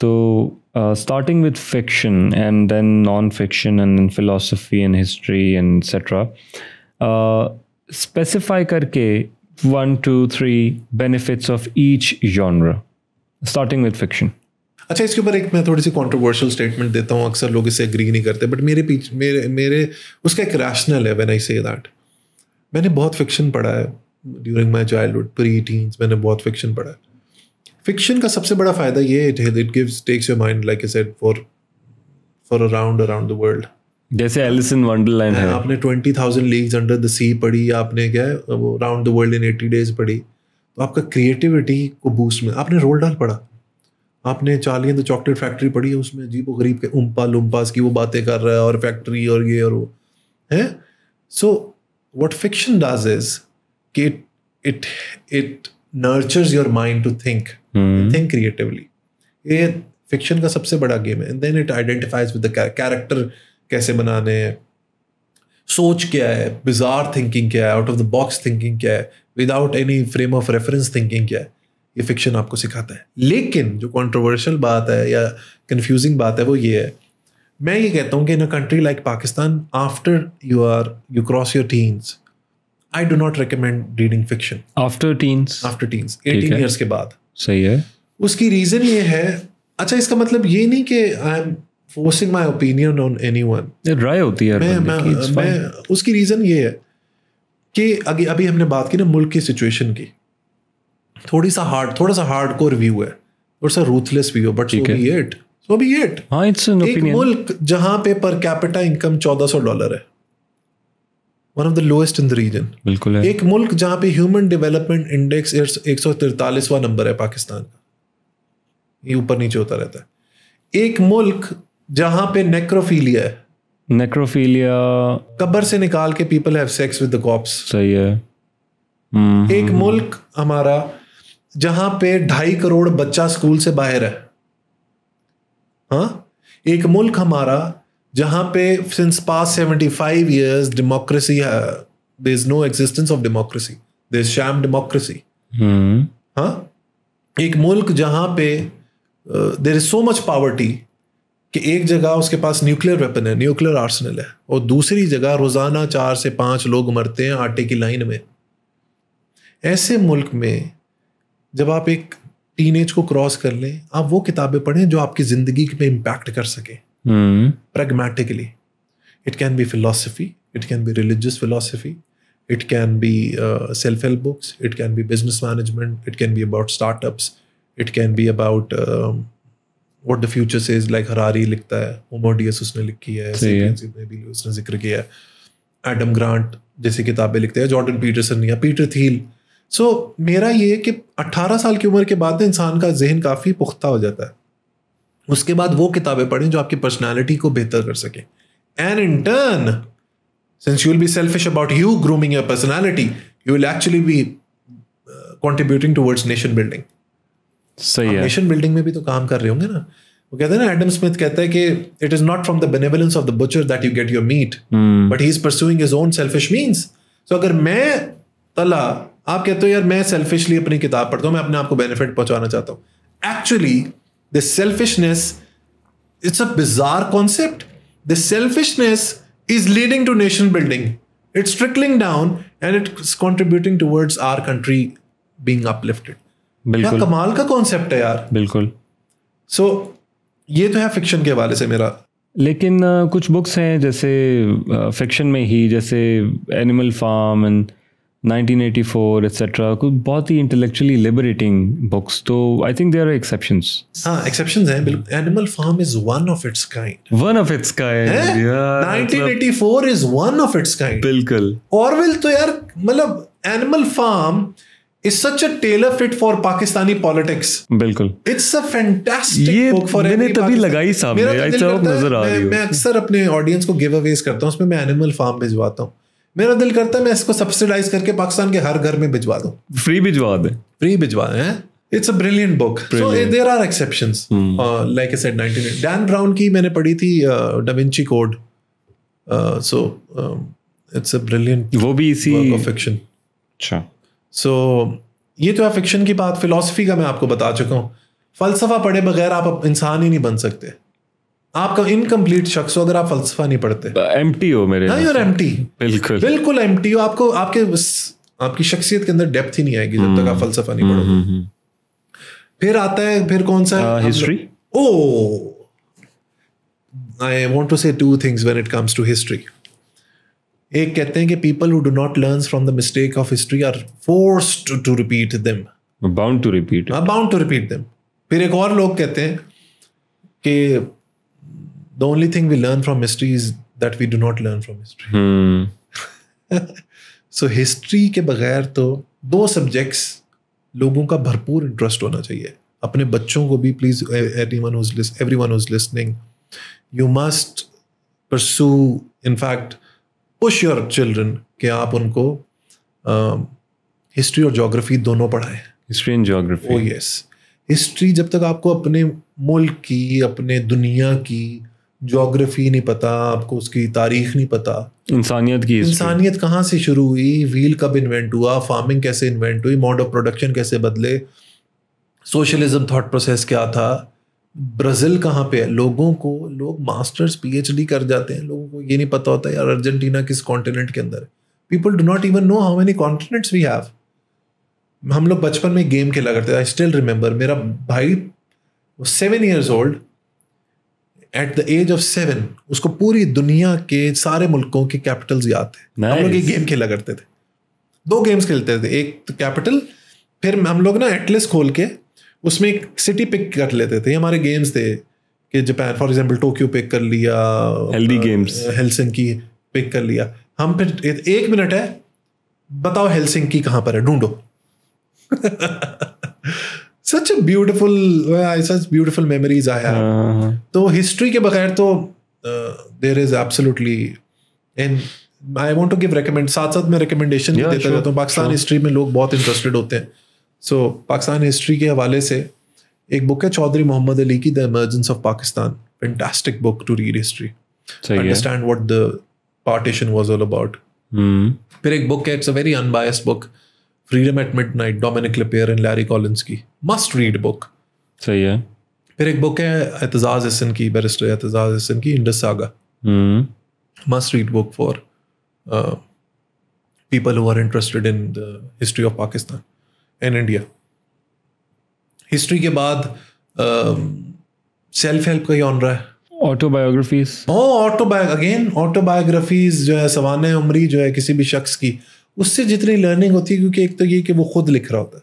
تو starting with fiction and then non fiction and philosophy and history et cetera specify کر کے one two three benefits of each genre starting with fiction اچھا اس کے اوپر ایک میں تھوڑی سی کانٹروورشل اسٹیٹمنٹ دیتا ہوں اکثر لوگ اس سے اگری نہیں کرتے بٹ میرے پیچھے میرے میرے اس کا ایک ریشنل ہے وین آئی سے دیٹ میں نے بہت فکشن پڑھا ہے during my childhood preteens میں نے بہت فکشن پڑھا ہے۔ فکشن کا سب سے بڑا فائدہ یہ ہے it gives takes your mind like a set far far around around the world جیسے ایلسن ونڈر لینڈ ہے۔ آپ نے twenty thousand leagues under the sea پڑھی آپ نے کیا ہے وہ round the world in eighty days پڑھی۔ تو آپ کا کریٹیوٹی کو بوسٹ میں آپ نے رول ڈال پڑھا۔ آپ نے چارلی دا چاکلیٹ فیکٹری پڑھی ہے اس میں عجیب و غریب کے امپا لمپاس کی وہ باتیں کر رہا ہے اور فیکٹری اور یہ اور وہ۔ ہے so what fiction does is کہ it it nurtures your mind to think think creatively یہ فکشن کا سب سے بڑا گیم ہے۔ Then it identifies with the character کیسے بنانے ہیں۔ سوچ کیا ہے بزار تھنکنگ کیا ہے out of the box thinking کیا ہے without any frame of reference thinking کیا ہے۔ یہ فکشن آپ کو سکھاتا ہے۔ لیکن جو کانٹروورشل بات ہے یا کنفیوزنگ بات ہے وہ یہ ہے۔ میں یہ کہتا ہوں کہ in a country like Pakistan after you are you cross your teens I do not recommend reading fiction after teens after teens eighteen years کے بعد۔ صحیح ہے۔ اس کی ریزن یہ ہے۔ اچھا اس کا مطلب یہ نہیں کہ I am forcing my opinion on anyone رائے ہوتی ہے میں اس کی ریزن یہ ہے کہ ابھی ابھی ہم نے بات کی نا ملک کی سچویشن کی۔ تھوڑی سا ہارڈ تھوڑا سا ہارڈ کور ویو ہے تھوڑا سا ruthless view but be it so be it ایک ملک جہاں پہ پر کیپٹا انکم چودہ سو ڈالر ہے۔ One of the lowest in the region بالکل ایک ملک جہاں پہ ہیومن ڈیولپمنٹ انڈیکس ایک سو ترتالیسواں نمبر ہے پاکستان کا۔ یہ اوپر نیچے ہوتا رہتا ہے۔ ایک ملک جہاں پہ نیکروفیلیا ہے۔ نیکروفیلیا قبر سے نکال کے people have sex with the corpse صحیح ہے۔ ایک ملک ہمارا جہاں پہ ڈھائی کروڑ بچہ اسکول سے باہر ہے۔ ہاں؟ ایک ملک ہمارا جہاں پہ since past seventy five years democracy there is no existence of democracy there is sham democracy ہاں؟ ایک ملک جہاں پہ دیر از سو مچ پاورٹی کہ ایک جگہ اس کے پاس نیوکلیر ویپن ہے نیوکلیر آرسنل ہے۔ اور دوسری جگہ روزانہ چار سے پانچ لوگ مرتے ہیں آٹے کی لائن میں۔ ایسے ملک میں جب آپ ایک ٹین ایج کو کراس کر لیں آپ وہ کتابیں پڑھیں جو آپ کی زندگی پہ امپیکٹ کر سکیں۔ Pragmatically it can be philosophy it can be religious philosophy it can be self help books it can be business management it can be about start ups it can be about what the future says like Harari لکھتا ہے ہوموڈیس اس نے لکھی ہے اس نے ذکر کیا ہے Adam grant جیسی کتابیں لکھتے ہیں جارڈن پیٹرسن یا پیٹر تھیل سو میرا یہ کہ اٹھارہ سال کی عمر کے بعد انسان کا ذہن کافی پختہ ہو جاتا ہے۔ اس کے بعد وہ کتابیں پڑھیں جو آپ کی پرسنالٹی کو بہتر کر سکیں۔ And in turn since you will be selfish about you grooming your personality you will actually be contributing towards nation building صحیح ہے۔ نیشن بلڈنگ میں بھی تو کام کر رہے ہوں گے نا۔ وہ کہتے ہیں نا ایڈم اسمتھ کہتا ہے کہ it is not from the benevolence of the butcher that you get your meat but he is pursuing his own selfish means so اگر میں تلا آپ کہتے ہو یار میں سیلفشلی اپنی کتاب پڑھتا ہوں میں اپنے آپ کو بینیفٹ پہنچانا چاہتا ہوں. Actually the selfishness it's a bizarre concept the selfishness is leading to nation building it's trickling down and it's contributing towards our country being uplifted بالکل کمال کا کانسیپٹ ہے یار بالکل سو so, یہ تو ہے فکشن کے حوالے سے میرا لیکن کچھ بکس ہیں جیسے فکشن میں ہی جیسے Animal Farm and nineteen eighty four etcetera کچھ بہت ہی انٹلیکچولی لبریٹنگ بکس تو I think they are exceptions ہاں ایکسیپشنز ہیں بالکل. Animal Farm is one of its kind one of its kind nineteen eighty four is one of its kind بالکل. Orwell تو یار مطلب Animal Farm is such a tailor fit for Pakistani politics. بالکل. It's a fantastic یہ book for میں نے تبھی لگائی سامنے I saw نظر آ رہی ہے میں اکثر اپنے audience کو give aways کرتا ہوں اس میں میں animal farm بھجواتا ہوں۔ میرا دل کرتا ہے میں اس کو سبسڈائز کر کے پاکستان کے ہر گھر میں بھجوا دوں۔ فری بھجوا دیں فری بھجوا دیں it's a brilliant book there are exceptions like a set nineteen Dan Brown کی میں نے پڑھی تھی Da Vinci Code so it's a brilliant وہ بھی اسی فکشن اچھا سو یہ تو ہے فکشن کی بات فلاسفی کا میں آپ کو بتا چکا ہوں فلسفہ پڑھے بغیر آپ انسان ہی نہیں بن سکتے آپ کا انکمپلیٹ شخص ہو اگر آپ فلسفہ نہیں پڑھتے۔ ایم ٹی ہو میرے بالکل۔ بالکل ایم ٹی ہو آپ کو آپ کے آپ کی شخصیت کے اندر ڈیپتھ ہی نہیں آئے گی جب تک آپ فلسفہ نہیں پڑھو پھر آتا ہے پھر کون سا history oh! I want to see two things when it comes to history ایک کہتے ہیں کہ people who do not learn from the mistake of history are force to repeat them bound to repeat bound to repeat them پھر ایک اور لوگ کہتے ہیں کہ the only thing we learn from history is that we do not learn from history so history کے بغیر تو دو سبجیکٹس لوگوں کا بھرپور انٹرسٹ ہونا چاہیے۔ اپنے بچوں کو بھی please everyone everyone is listening you must pursue in fact push your children کہ آپ ان کو um, ہسٹری اور جاگرفی دونوں پڑھائیں۔ History and geography oh yes history جب تک آپ کو اپنے ملک کی اپنے دنیا کی جغرافی نہیں پتا آپ کو اس کی تاریخ نہیں پتا۔ انسانیت کی انسانیت کہاں سے شروع ہوئی؟ ویل کب انوینٹ ہوا؟ فارمنگ کیسے انوینٹ ہوئی؟ ماڈ آف پروڈکشن کیسے بدلے؟ سوشلزم تھاٹ پروسیس کیا تھا؟ برازیل کہاں پہ ہے؟ لوگوں کو لوگ ماسٹرس پی ایچ ڈی کر جاتے ہیں۔ لوگوں کو یہ نہیں پتا ہوتا یار ارجنٹینا کس کانٹیننٹ کے اندر ہے۔ People do not even know how many continents we have ہم لوگ بچپن میں گیم کھیلا کرتے تھے۔ آئی اسٹل ریمبر میرا بھائی seven years old at the age of seven اس کو پوری دنیا کے سارے ملکوں کے کیپٹل یاد تھے۔ ہم لوگ ایک گیم کھیلا کرتے تھے۔ دو گیمس کھیلتے تھے۔ ایک کیپٹل پھر ہم لوگ نا ایٹلس کھول کے اس میں ایک سٹی پک کر لیتے تھے۔ ہمارے گیمس تھے کہ Japan for example Tokyo pick کر لیا۔ ہیلدی ہیلسنگ کی پک کر لیا۔ ہم پھر ایک منٹ ہے بتاؤ ہیلسنگ کی کہاں پر ہے؟ ڈھونڈو۔ Such a beautiful such beautiful memories آیا تو ہسٹری کے بغیر تو there is absolutely in I want to give recommend ساتھ ساتھ میں ریکمینڈیشن بھی دیتا جاتا ہوں. پاکستان ہسٹری میں لوگ بہت انٹرسٹڈ ہوتے ہیں. سو پاکستان ہسٹری کے حوالے سے ایک بک ہے چودھری محمد علی کی the emergence of Pakistan fantastic book to read history understand what the partition was all about پھر ایک بک ہے it's a very unbiased book Freedom at Midnight Dominique Lapierre and Larry Collins کی must read book صحیح ہے۔ پھر ایک book ہے اعتزاز حسن کی بیرسٹر اعتزاز حسن کی Indus Saga must read book for people who are interested in the history of Pakistan and India history کے بعد um, سیلف ہیلپ کا ہی آن رہا ہے۔ آٹو بایوگرافیز ہاں آٹو اگین آٹو بایوگرافیز جو ہے سوانح عمری جو ہے کسی بھی شخص کی۔ اس سے جتنی لرننگ ہوتی ہے، کیونکہ ایک تو یہ کہ وہ خود لکھ رہا ہوتا ہے۔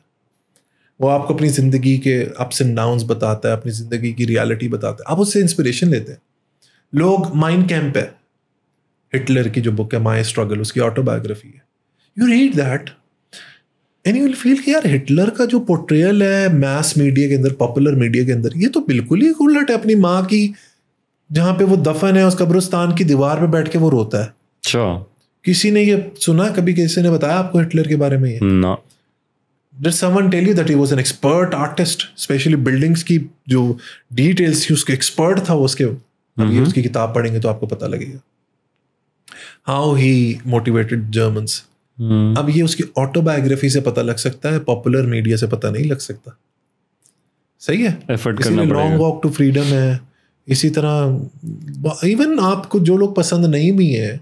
وہ آپ کو اپنی زندگی کے اپس اینڈ ڈاؤنس بتاتا ہے، اپنی زندگی کی ریالٹی بتاتا ہے۔ آپ اس سے انسپریشن لیتے ہیں۔ لوگ مائنڈ کیمپ ہے۔ ہٹلر کی جو بک ہے مائی اسٹرگل اس کی آٹو بایوگرافی ہے۔ You read that and you will feel کہ یار، ہٹلر کا جو پورٹریل ہے میس میڈیا کے اندر پاپولر میڈیا کے اندر، یہ تو بالکل ہی الٹ ہے۔ اپنی ماں کی جہاں پہ وہ دفن ہے، اس قبرستان کی دیوار پہ بیٹھ کے وہ روتا ہے۔ اچھا۔ کسی نے یہ سنا؟ کبھی کسی نے بتایا آپ کو ہٹلر کے بارے میں that someone tell you that he was an expert artist especially buildings کی جو ڈیٹیلس تھی اس کے ایکسپرٹ تھا اس کے۔ اس کی کتاب پڑھیں گے تو آپ کو پتہ لگے گا۔ ہاؤ ہی موٹیویٹڈ جرمنس اب یہ اس کی آٹو بایوگرافی سے پتہ لگ سکتا ہے پاپولر میڈیا سے پتہ نہیں لگ سکتا۔ صحیح ہے؟ لانگ واک ٹو فریڈم ہے۔ اسی طرح ایون آپ کو جو لوگ پسند نہیں بھی ہیں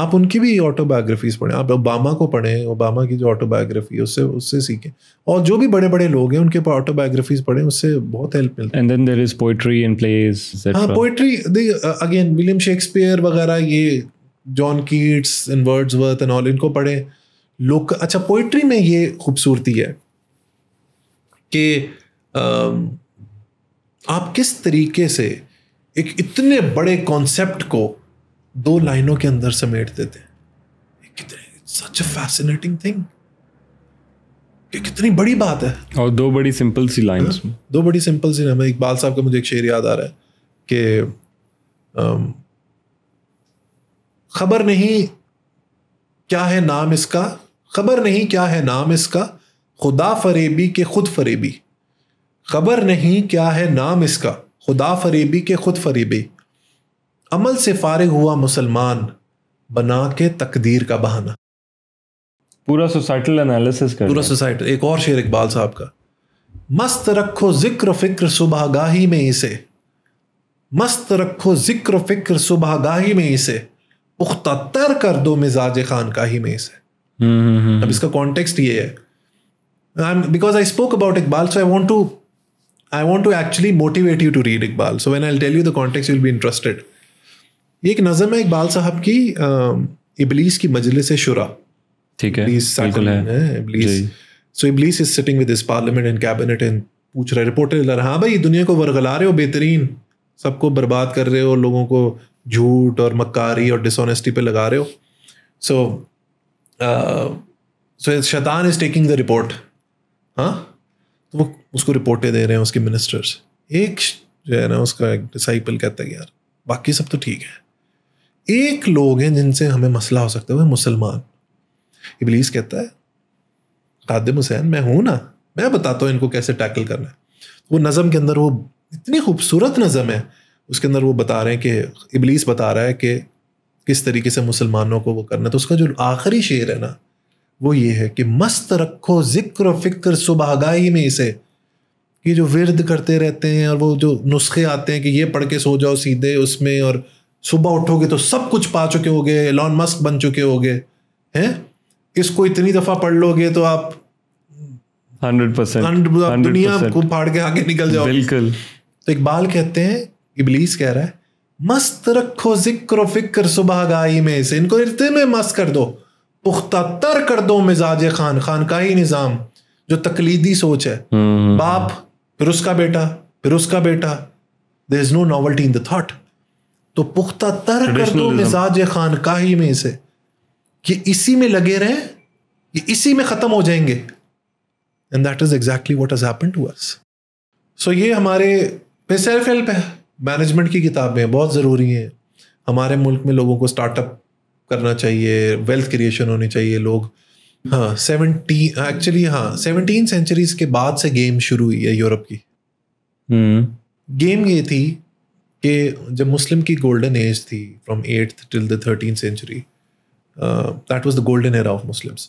آپ ان کی بھی آٹو بایوگرافیز پڑھیں آپ اوباما کو پڑھیں اوباما کی جو آٹو بایوگرافی ہے اس سے اس سے سیکھیں۔ اور جو بھی بڑے بڑے لوگ ہیں ان کے آٹو بایوگرافیز پڑھیں اس سے بہت ہیلپ ملتی and then there is poetry in plays ہے ہاں پوئٹری اگین ولیم شیکسپیئر وغیرہ یہ John Keats and Wordsworth and all ان کو پڑھیں۔ لوگ اچھا پوئٹری میں یہ خوبصورتی ہے کہ آپ کس طریقے سے ایک اتنے بڑے کانسیپٹ کو دو لائنوں کے اندر سمیٹ دیتے سچ اے فیسنیٹنگ تھنگ کہ کتنی بڑی بات ہے۔ اور دو بڑی سمپل سی لائنس دو بڑی سمپل سی۔ ہمیں اقبال صاحب کا مجھے ایک شعر یاد آ رہا ہے کہ خبر نہیں کیا ہے نام اس کا خبر نہیں کیا ہے نام اس کا خدا فریبی کے خود فریبی۔ خبر نہیں کیا ہے نام اس کا خدا فریبی کے خود فریبی۔ عمل سے فارغ ہوا مسلمان بنا کے تقدیر کا بہانہ۔ پورا سوسائٹل انالیسس کر پورا سوسائٹی ایک اور شعر اقبال صاحب کا۔ مست رکھو ذکر و فکر صبح گاہی میں اسے۔ مست رکھو ذکر و فکر صبح گاہی میں اسے۔ پختہ تر کر دو مزاج خان کا ہی میں اسے۔ اب اس کا کانٹیکسٹ یہ ہے۔ Because I spoke about Iqbal so I want to I want to actually motivate you to read Iqbal so when I tell you the context will be interested ایک نظم ہے اقبال صاحب کی ابلیس کی مجلس شرا ٹھیک ہے ہے۔ سو ابلیس۔ Is sitting with parliament and cabinet and پوچھ رپورٹر رہا ہاں بھائی دنیا کو ورگلا رہے ہو بہترین۔ سب کو برباد کر رہے ہو لوگوں کو جھوٹ اور مکاری اور ڈس آنیسٹی پہ لگا رہے ہو۔ سو سو شیطان از ٹیکنگ دا رپورٹ ہاں؟ تو وہ اس کو رپورٹیں دے رہے ہیں اس کے منسٹرس ایک جو ہے نا اس کا ایک ڈسائپل کہتا ہے یار باقی سب تو ٹھیک ہے۔ ایک لوگ ہیں جن سے ہمیں مسئلہ ہو سکتا ہے، وہ مسلمان۔ ابلیس کہتا ہے، قادم حسین، میں ہوں نا، میں بتاتا ہوں ان کو کیسے ٹیکل کرنا ہے۔ وہ نظم کے اندر، وہ اتنی خوبصورت نظم ہے، اس کے اندر وہ بتا رہے ہیں کہ، ابلیس بتا رہا ہے کہ کس طریقے سے مسلمانوں کو وہ کرنا ہے۔ تو اس کا جو آخری شعر ہے نا، وہ یہ ہے کہ مست رکھو ذکر و فکر صبح گاہی میں اسے۔ یہ جو ورد کرتے رہتے ہیں اور وہ جو نسخے آتے ہیں کہ یہ پڑھ کے سو جاؤ سیدھے اس میں اور صبح اٹھو گے تو سب کچھ پا چکے ہو گے لان مسک بن چکے ہو گے ہیں؟ اس کو اتنی دفعہ پڑھ لو گے تو آپ دنیا کو پھاڑ کے آگے نکل جاؤ۔ بالکل۔ تو اقبال کہتے ہیں ابلیس کہہ رہا ہے مست رکھو ذکر و فکر صبح گاہی میں سے۔ ان کو ارتے میں مست کر دو پختہ تر کر دو مزاج خان۔ خان کا ہی نظام جو تقلیدی سوچ ہے۔ باپ پھر اس کا بیٹا پھر اس کا بیٹا۔ دیر is know novelty in the thought تو پختہ تر کر دو مزاج خان کا ہی میں سے کہ اسی میں لگے رہیں یہ اسی میں ختم ہو جائیں گے۔ And that is exactly what has happen to us so یہ ہمارے پہ سیلف ہیلپ ہے مینجمنٹ کی کتابیں بہت ضروری ہیں۔ ہمارے ملک میں لوگوں کو اسٹارٹ اپ کرنا چاہیے ویلتھ کریشن ہونی چاہیے۔ لوگ ہاں سیونٹین ایکچولی ہاں سیونٹین سینچریز کے بعد سے گیم شروع ہوئی ہے یورپ کی۔ گیم یہ تھی کہ جب مسلم کی گولڈن ایج تھی from eighth till the thirteen century that was the golden era of Muslims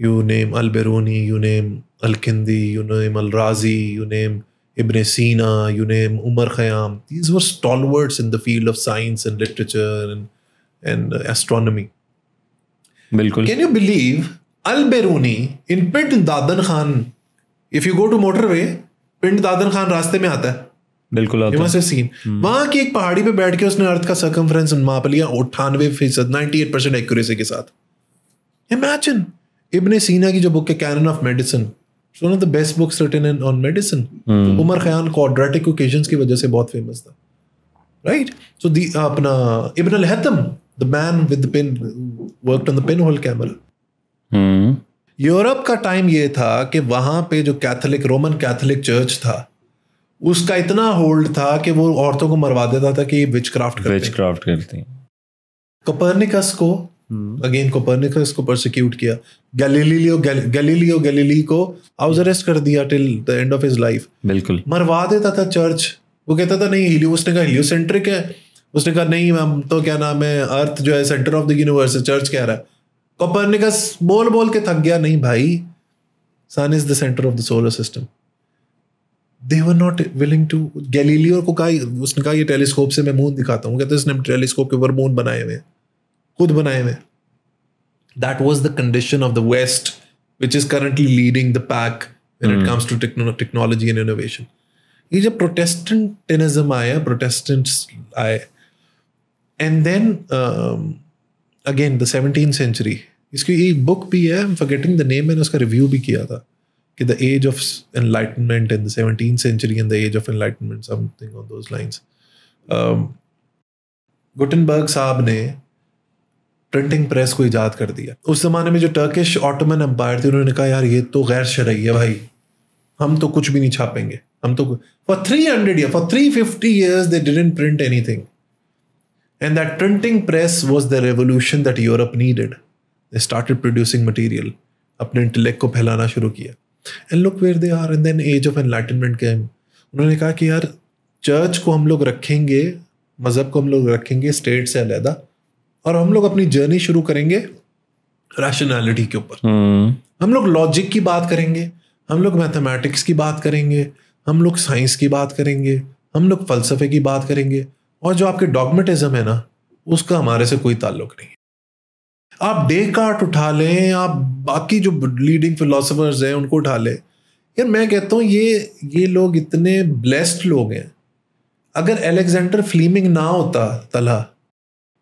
you name Al Biruni you name Al Kindi you name Al Razi you name Ibn Sina you name Omar Khayyam these were stalwarts in the field of science and literature and astronomy بالکل. Can you believe Al Biruni in Pind Dadan Khan if you go to motorway Pind Dadan Khan راستے میں آتا ہے بالکل سین وہاں کی ایک پہاڑی پہ بیٹھ کے اس نے ارتھ کا سرکمفرنس ماپ لیا اٹھانوے فیصد نائنٹی ایٹ پرسینٹ ایکوریسی کے ساتھ۔ امیجن ابن سینا کی جو بک ہے Canon of Medicine one of the best books written on medicine Omar Khayyam quadratic equations کی وجہ سے بہت فیمس تھا۔ رائٹ سو دی اپنا Ibn al Haytham the man with pin work on the pinhole camera Europe کا time یہ تھا کہ وہاں پہ جو کیتھولک رومن کیتھولک چرچ تھا اس کا اتنا ہولڈ تھا کہ وہ عورتوں کو مروا دیتا تھا کہ یہ وچ کرافٹ وچ کرافٹ کرتے ہیں۔ کپرنیکس کو اگین کوپرنیکس کو پرسیکیوٹ کیا۔ گیلیلیو گیلیلیو گیلیلی کو ہاؤس اریسٹ کر دیا till the end of his life بالکل۔ مروا دیتا تھا چرچ وہ کہتا تھا نہیں ہیلیو اس نے کہا ہیلیو سینٹرک ہے۔ اس نے کہا نہیں ہم تو کیا نام ہے ارتھ جو ہے centre of the universe church کہہ رہا ہے۔ کوپرنیکس بول بول کے تھک گیا نہیں بھائی sun is the centre of the solar system they were not willing to Galileo کو کہا اس نے کہا یہ ٹیلیسکوپ سے میں مون دکھاتا ہوں کہتے اس نے ٹیلیسکوپ کے اوپر مون بنائے ہوئے خود بنائے ہوئے that was the condition of the West which is currently leading the pack when it comes to technology and innovation یہ جب پروٹیسٹنٹنزم آیا پروٹیسٹنٹس آئے and then again the seventeen century اس کی ایک بک بھی ہے فگیٹنگ دا نیم میں نے اس کا ریویو بھی کیا تھا۔ کہ the age of enlightenment in the seventeen century and the age of enlightenment something on those lines Gutenberg صاحب نے پرنٹنگ پریس کو ایجاد کر دیا اس زمانے میں جو ٹرکش آٹومن امپائر تھے انہوں نے کہا یار یہ تو غیر شرعی ہے بھائی ہم تو کچھ بھی نہیں چھاپیں گے ہم تو for three hundred year for three fifty years they done print anything and that printing press was the revolution that Europe needed they started producing material اپنے انٹلیکٹ کو پھیلانا شروع کیا and look where they are and then age of enlightenment کے انہوں نے کہا کہ یار چرچ کو ہم لوگ رکھیں گے مذہب کو ہم لوگ رکھیں گے اسٹیٹ سے علیحدہ اور ہم لوگ اپنی جرنی شروع کریں گے ریشنالٹی کے اوپر. ہم لوگ لاجک کی بات کریں گے ہم لوگ میتھمیٹکس کی بات کریں گے ہم لوگ سائنس کی بات کریں گے ہم لوگ فلسفے کی بات کریں گے اور جو آپ کے ڈاگمیٹزم ہے نا اس کا ہمارے سے کوئی تعلق نہیں آپ ڈے کارٹ اٹھا لیں آپ باقی جو لیڈنگ فلاسفرز ہیں ان کو اٹھا لیں۔ یار میں کہتا ہوں یہ یہ لوگ اتنے بلیسڈ لوگ ہیں۔ اگر الیگزینڈر فلیمنگ نہ ہوتا تلا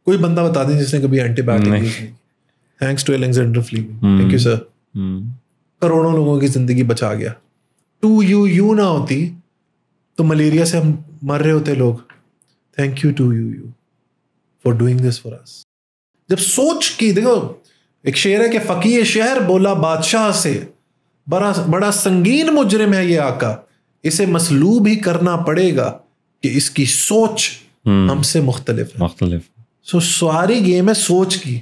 کوئی بندہ بتا دیں جس نے کبھی antibiotic thanks to Alexander Fleming thank you sir کروڑوں لوگوں کی زندگی بچا گیا۔ ٹو یو یو نہ ہوتی تو ملیریا سے ہم مر رہے ہوتے لوگ۔ Thank you to you you for doing this for us جب سوچ کی دیکھو ایک شعر ہے کہ فقی شہر بولا بادشاہ سے بڑا بڑا سنگین مجرم ہے یہ آقا۔ اسے مسلوب ہی کرنا پڑے گا کہ اس کی سوچ ہم سے مختلف ہے۔ مختلف۔ سو ساری گیم ہے سوچ کی۔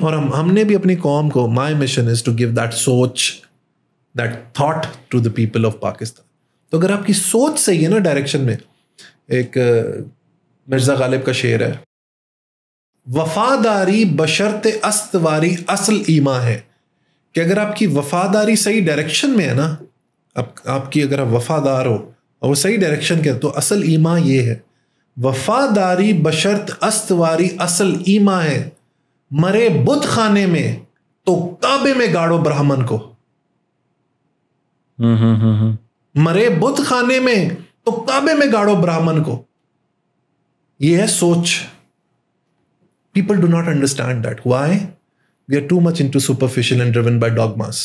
اور ہم ہم نے بھی اپنی قوم کو my mission is to give that سوچ that thought to the people of Pakistan تو اگر آپ کی سوچ صحیح ہے نا ڈائریکشن میں ایک مرزا غالب کا شعر ہے۔ وفاداری بشرط استواری اصل ایما ہے۔ کہ اگر آپ کی وفاداری صحیح ڈائریکشن میں ہے نا آپ کی اگر آپ وفادار ہو اور وہ صحیح ڈائریکشن کے تو اصل ایما یہ ہے۔ وفاداری بشرط استواری اصل ایما ہے۔ مرے بت خانے میں تو کعبے میں گاڑو برہمن کو۔ مرے بت خانے میں تو کعبے میں گاڑو براہمن کو۔ یہ ہے سوچ۔ People do not understand that. Why? We are too much into superficial and driven by dogmas.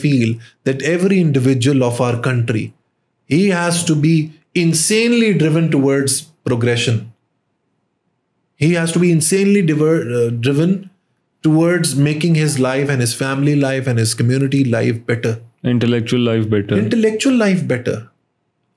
feel that every individual of our country, he has to be insanely driven towards progression. He has to be insanely diver, uh, driven towards making his life and his family life and his community life better. Intellectual life better. Intellectual life better.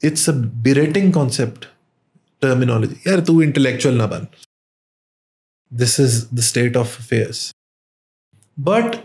it's a berating concept terminology. Yeah too intellectual naban this is the state of affairs. But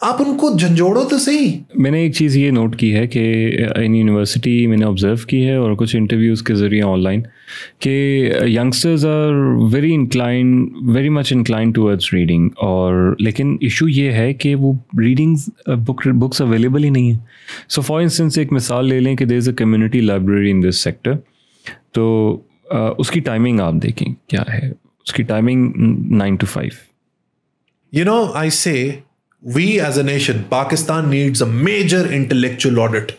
آپ ان کو جھنجھوڑو تو صحیح۔ میں نے ایک چیز یہ note کی ہے کہ ان یونیورسٹی میں نے آبزرو کی ہے اور کچھ انٹرویوز کے ذریعے آن لائن کہ youngsters are very incline very much incline towards reading اور لیکن ایشو یہ ہے کہ وہ ریڈنگ بک بکس اویلیبل ہی نہیں ہیں۔ سو فار انسٹنس ایک مثال لے لیں کہ there is a community library in this sector تو اس کی ٹائمنگ آپ دیکھیں کیا ہے۔ اس کی timing nine to five you know I say we as a nation, Pakistan needs a major intellectual audit.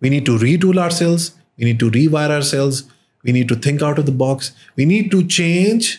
We need to retool ourselves. We need to rewire ourselves. We need to think out of the box. We need to change.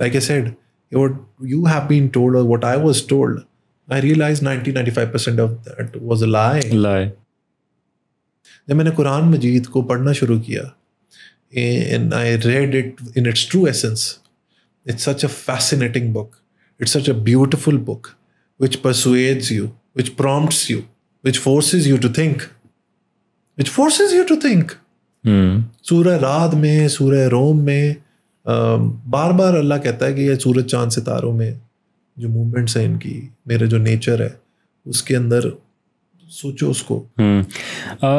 like I said what you have been told or what I was told, I realized 90 95% of that was a lie. Lie. جب میں نے قرآن مجید کو پڑھنا شروع کیا I read it in its true essence it's such a fascinating book it's such a beautiful book which persuades you which prompts you which forces you to think which forces you to think سورہ رات میں سورہ روم میں بار بار اللہ کہتا ہے کہ یہ سورج چاند ستاروں میں جو موومنٹس ہیں ان کی میرے جو نیچر ہے اس کے اندر سوچو اس کو۔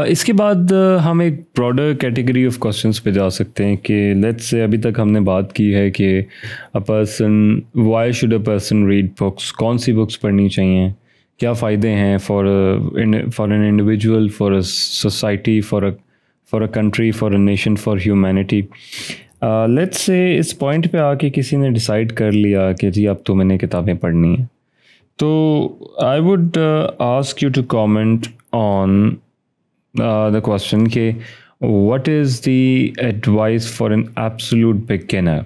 اس کے بعد ہم ایک براڈر کیٹیگری آف کوشچنس پہ جا سکتے ہیں کہ لیٹ سے ابھی تک ہم نے بات کی ہے کہ a person why should a person read books کون سی بکس پڑھنی چاہیے؟ کیا فائدے ہیں for for an individual for a society for a for a country for a nation for humanity let say us point پہ آ کے کسی نے ڈیسائڈ کر لیا کہ جی اب تو میں نے کتابیں پڑھنی ہیں۔ So I would uh, ask you to comment on uh, the question okay, what is the advice for an absolute beginner?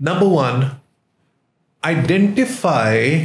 Number one, identify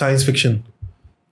science fiction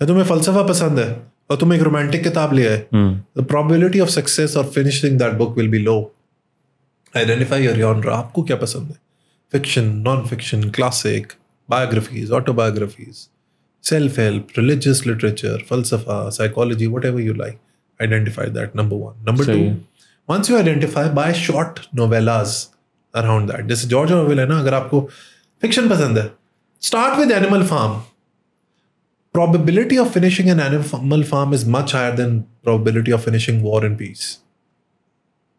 تمہیں فلسفہ پسند ہے اور تم ایک رومانٹک کتاب لے آئے۔ دا پرابلٹی آف سکسیز اور finishing that book will be low identify your genre آپ کو کیا پسند ہے؟ Fiction non fiction classic biographies autobiographies self help religious literature فلسفہ psychology whatever you like identify that number one number two once you identify buy short novellas around that جیسے George ناول ہے نا اگر آپ کو فکشن پسند ہے start with Animal Farm probability of finishing an animal farm is much higher than probability of finishing War and Peace.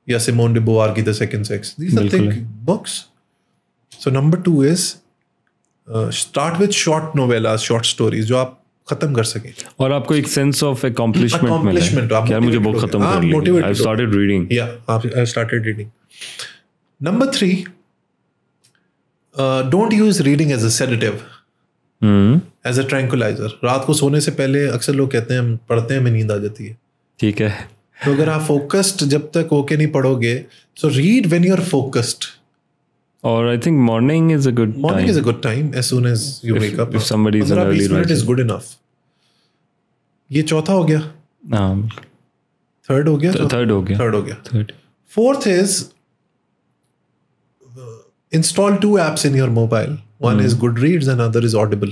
Yeah, Simone de Beauvoir ki The Second Sex. These are thick books. So number two is uh, start with short novellas, short stories جو آپ ختم کر سکیں اور آپ کو ایک sense of accomplishment یار مجھے بک ختم کر لی آئی اسٹارٹڈ ریڈنگ یا آپ started reading number three don't use reading as a sedative as a tranquilliser رات کو سونے سے پہلے اکثر لوگ کہتے ہیں ہم پڑھتے ہیں ہمیں نیند آ جاتی ہے۔ ٹھیک ہے۔ تو اگر آپ فوکسڈ جب تک ہو کے نہیں پڑھو گے so read when you are focused اور I think morning is a good morning is a good time as soon as you wake up is an early minute is good enough یہ چوتھا ہو گیا۔ ہاں تھرڈ ہو گیا۔ Third ہو گیا۔ Third ہو گیا۔ Third fourth is install to apps in your mobile one is Goodreads and other is Audible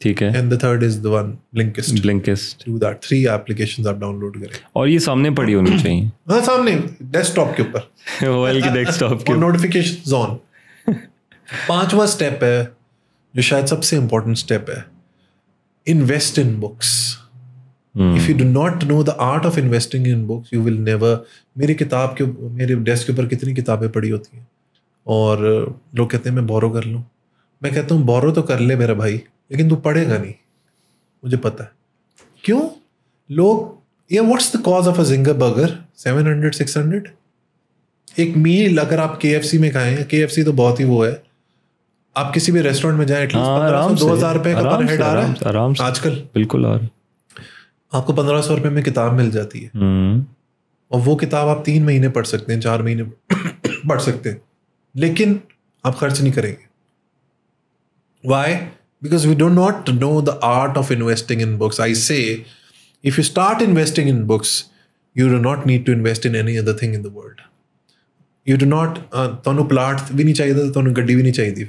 ٹھیک ہے۔ And the third is the one Blinkist Blinkist do that three applications آپ download کریں۔ اور یہ سامنے پڑی ہونی چاہیے۔ ہاں سامنے ڈیسک ٹاپ کے اوپر۔ موبائل کی ڈیسک ٹاپ اور نوٹیفیکیشن زون پانچواں اسٹیپ ہے جو شاید سب سے امپورٹنٹ اسٹیپ ہے invest in books if you do not know the art of investing in books you will never میری کتاب کے میرے ڈیسک کے اوپر کتنی کتابیں پڑھی ہوتی ہیں۔ اور لوگ کہتے ہیں میں بورو کر لوں۔ میں کہتا ہوں بورو تو کر لے میرا بھائی۔ لیکن تو پڑھے گا نہیں مجھے پتا ہے۔ کیوں؟ لوگ یہ what's the cause of a Zinger burger seven hundred six hundred ایک میل اگر آپ کے ایف سی میں کھائیں کے ایف سی تو بہت ہی وہ ہے۔ آپ کسی بھی ریسٹورینٹ میں جائیں دو ہزار روپے کا پر ہیڈ آ رہا ہے۔ آج کل بالکل آ آپ کو پندرہ سو روپے میں کتاب مل جاتی ہے۔ اور وہ کتاب آپ تین مہینے پڑھ سکتے ہیں چار مہینے پڑھ سکتے ہیں۔ لیکن آپ خرچ نہیں کریں گے۔ because we do not know the art of investing in books. I say, if you start investing in books, you do not need to invest in any other thing in the world. You do not, ਤੁਹਾਨੂੰ plot ਵੀ ਨਹੀਂ ਚਾਹੀਦਾ ਤੁਹਾਨੂੰ ਗੱਡੀ ਵੀ ਨਹੀਂ ਚਾਹੀਦੀ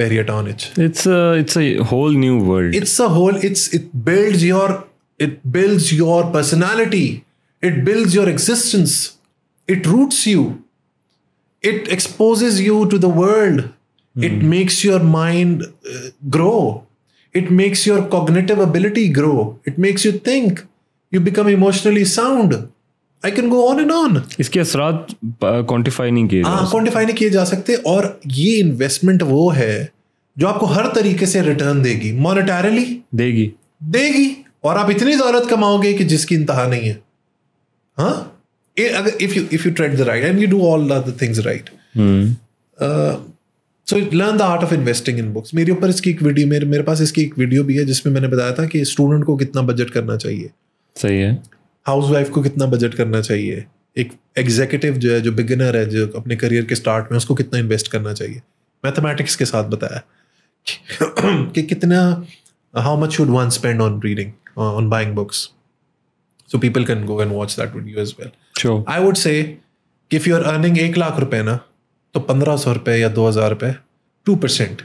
barrier on it. It's a it's a whole new world. It's a whole. It's it builds your it builds your personality. It builds your existence. It roots you. It exposes you to the world. It makes your mind grow it makes your cognitive ability grow it makes you think you become emotionally sound I can go on and on اس کے اثرات quantify نہیں کیے ہاں quantify نہیں کیے جا سکتے اور یہ انویسٹمنٹ وہ ہے جو آپ کو ہر طریقے سے ریٹرن دے گی. مانیٹریلی دے گی. دے گی اور آپ اتنی دولت کماؤ گے کہ جس کی انتہا نہیں ہے. ہاں؟ اگر if you if you trade the right and you do all the things right so learn the art of investing in books میرے اوپر اس کی ایک ویڈیو میرے میرے پاس اس کی ایک ویڈیو بھی ہے جس میں میں نے بتایا تھا کہ اسٹوڈنٹ کو کتنا بجٹ کرنا چاہیے۔ صحیح ہے۔ ہاؤس وائف کو کتنا بجٹ کرنا چاہیے۔ ایک ایگزیکٹو جو ہے جو بگنر ہے جو اپنے کریئر کے اسٹارٹ میں اس کو کتنا انویسٹ کرنا چاہیے۔ میتھمیٹکس کے ساتھ بتایا۔ کہ کتنا how much should one spend on reading on buying books so people can go and watch that video as well I would say کہ اف یو آر ارننگ ایک لاکھ روپے نا تو پندرہ سو روپے یا دو ہزار روپے ٹو پرسینٹ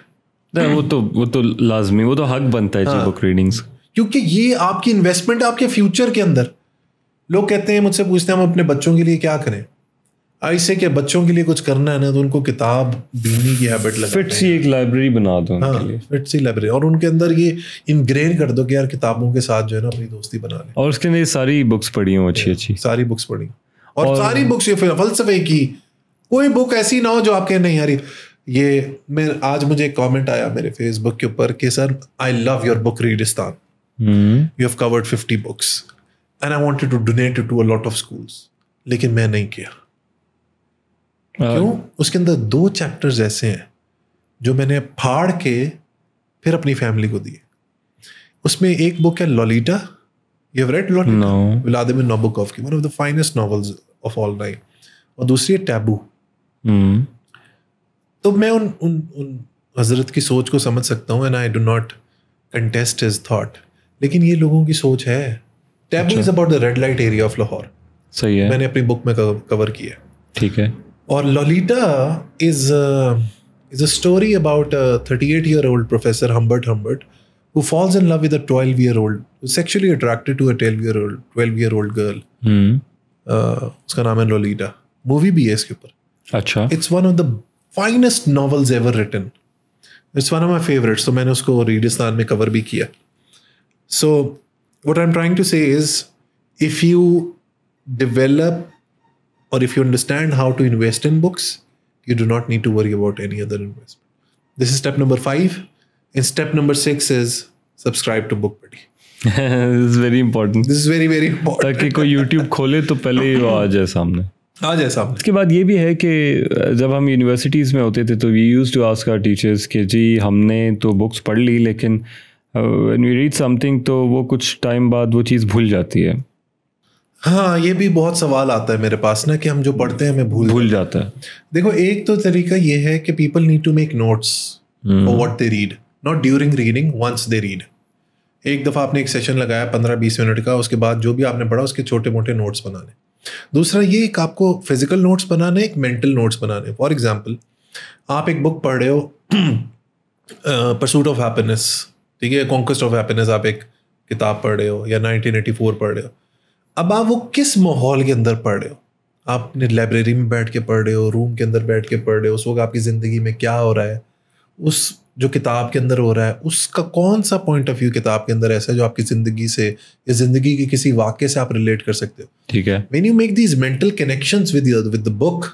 وہ تو وہ تو لازمی وہ تو حق بنتا ہے بک ریڈنگس کیونکہ یہ آپ کی انویسٹمنٹ آپ کے فیوچر کے اندر۔ لوگ کہتے ہیں مجھ سے پوچھتے ہیں ہم اپنے بچوں کے لیے کیا کریں؟ ایسے کہ بچوں کے لیے کچھ کرنا ہے نا تو ان کو کتاب بینی کی ہیبٹ لگا فٹ سی ایک لائبریری بنا دو ہاں فٹ سی لائبریری اور ان کے اندر یہ انگرین کر دو کہ یار کتابوں کے ساتھ جو ہے نا اپنی دوستی بنا لیں۔ اور اس کے اندر ساری بکس پڑھی ہوں اچھی اچھی۔ ساری بکس پڑھی۔ اور ساری بکس یہ فلسفے کی کوئی بک ایسی نہ ہو جو آپ کے نہیں یار یہ میں آج مجھے ایک کامنٹ آیا میرے فیس بک کے اوپر کہ sir I love your book Readistan you have covered fifty books and I wanted to donate to lot of schools لیکن میں نہیں کیا۔ کیوں؟ اس کے اندر دو چیپٹرز ایسے ہیں جو میں نے پھاڑ کے پھر اپنی فیملی کو دیے۔ اس میں ایک بک ہے Lolita you read لولیٹا Vladimir Nabokov کی one of the finest novels of all time اور دوسری ہے ٹیبو تو میں ان ان ان حضرت کی سوچ کو سمجھ سکتا ہوں and I do not contest his thought لیکن یہ لوگوں کی سوچ ہے۔ Taboo is about the red light area of Lahore صحیح ہے۔ میں نے اپنی بک میں کور کیا ٹھیک ہے۔ اور Lolita is is a story about thirty eight year old professor Humbert Humbert who falls in love with a 12 year old who's sexually attracted to a 12 year old 12 year old girl. ہوں۔ اس کا نام ہے لولیٹا movie بھی ہے اس کے اوپر۔ اچھا it's one of the finest novels ever written it's one of my favourites تو میں نے اس کو ریڈستان میں کور بھی کیا so what I am trying to say is if you develop اور if you understand how to invest in books you do not need to worry about any other investment this is step number five and step number six is subscribe to book پڑی is very important this is very very important تاکہ کوئی YouTube کھولے تو پہلے ہی وہ آ اس کے بعد یہ بھی ہے کہ جب ہم یونیورسٹیز میں ہوتے تھے تو we used to ask our teachers کہ جی ہم نے تو بکس پڑھ لی لیکن when we read something تو وہ کچھ ٹائم بعد وہ چیز بھول جاتی ہے۔ ہاں یہ بھی بہت سوال آتا ہے میرے پاس نا کہ ہم جو پڑھتے ہیں ہمیں بھول بھول جاتا ہے۔ دیکھو ایک تو طریقہ یہ ہے کہ people need to make notes what they read not during reading once they read ایک دفعہ آپ نے ایک سیشن لگایا پندرہ بیس منٹ کا اس کے بعد جو بھی آپ نے پڑھا اس کے چھوٹے موٹے نوٹس بنانے دوسرا یہ ایک آپ کو فزیکل نوٹس بنانے، ایک مینٹل نوٹس بنانے۔ فار ایگزامپل آپ ایک بک پڑھ رہے ہو پرسوٹ آف ہیپینس ٹھیک ہے کانکسٹ آف ہیپینس آپ ایک کتاب پڑھ رہے ہو یا نائنٹین ایٹی فور پڑھ رہے ہو۔ اب آپ وہ کس ماحول کے اندر پڑھ رہے ہو؟ آپ نے لائبریری میں بیٹھ کے پڑھ رہے ہو روم کے اندر بیٹھ کے پڑھ رہے ہو، اس وقت آپ کی زندگی میں کیا ہو رہا ہے؟ اس جو کتاب کے اندر ہو رہا ہے اس کا کون سا پوائنٹ آف ویو کتاب کے اندر ایسا ہے جو آپ کی زندگی سے یا زندگی کے کسی واقعے سے آپ ریلیٹ کر سکتے ہو؟ ٹھیک ہے۔ When you make these mental connections with your with the book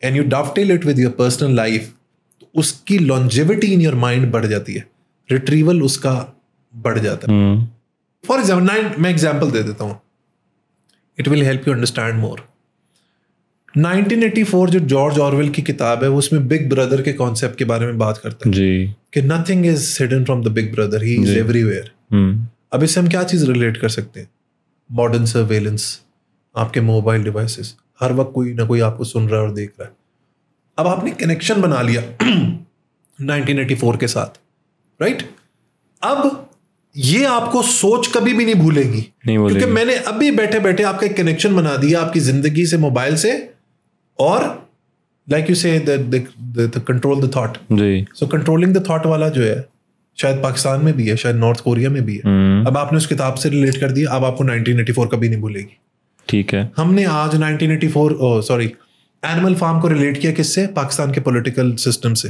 and you dovetail it with your personal life تو اس کی لانجیوٹی ان یور مائنڈ بڑھ جاتی ہے۔ ریٹریول اس کا بڑھ جاتا ہے۔ فار ایگزامپل میں ایگزامپل دے دیتا ہوں۔ It will help you understand more nineteen eighty four جو جارج آرویل کی کتاب ہے وہ اس میں بگ بردر کے کانسیپٹ کے بارے میں بات کرتا ہے۔ جی۔ کہ nothing is hidden from the big brother he is everywhere اب اس سے ہم کیا چیز ریلیٹ کر سکتے ہیں؟ ماڈرن سرویلنس آپ کے موبائل ڈیوائسیز ہر وقت کوئی نہ کوئی آپ کو سن رہا ہے اور دیکھ رہا ہے۔ اب آپ نے کنیکشن بنا لیا نائنٹین ایٹی فور کے ساتھ رائٹ اب یہ آپ کو سوچ کبھی بھی نہیں بھولے گی۔ کیونکہ میں نے ابھی بیٹھے بیٹھے آپ کا ایک کنیکشن بنا دیا آپ کی زندگی سے موبائل سے۔ اور like you say control the thought G. So controlling the thought والا جو ہے شاید پاکستان میں بھی ہے شاید نارتھ کوریا میں بھی ہے۔ اب آپ نے اس کتاب سے ریلیٹ کر دیا اب آپ کو نائنٹین ایٹی فور کبھی نہیں بھولے گی۔ ٹھیک ہے۔ ہم نے آج nineteen eighty four sorry animal farm کو ریلیٹ کیا کس سے؟ پاکستان کے پولیٹیکل سسٹم سے۔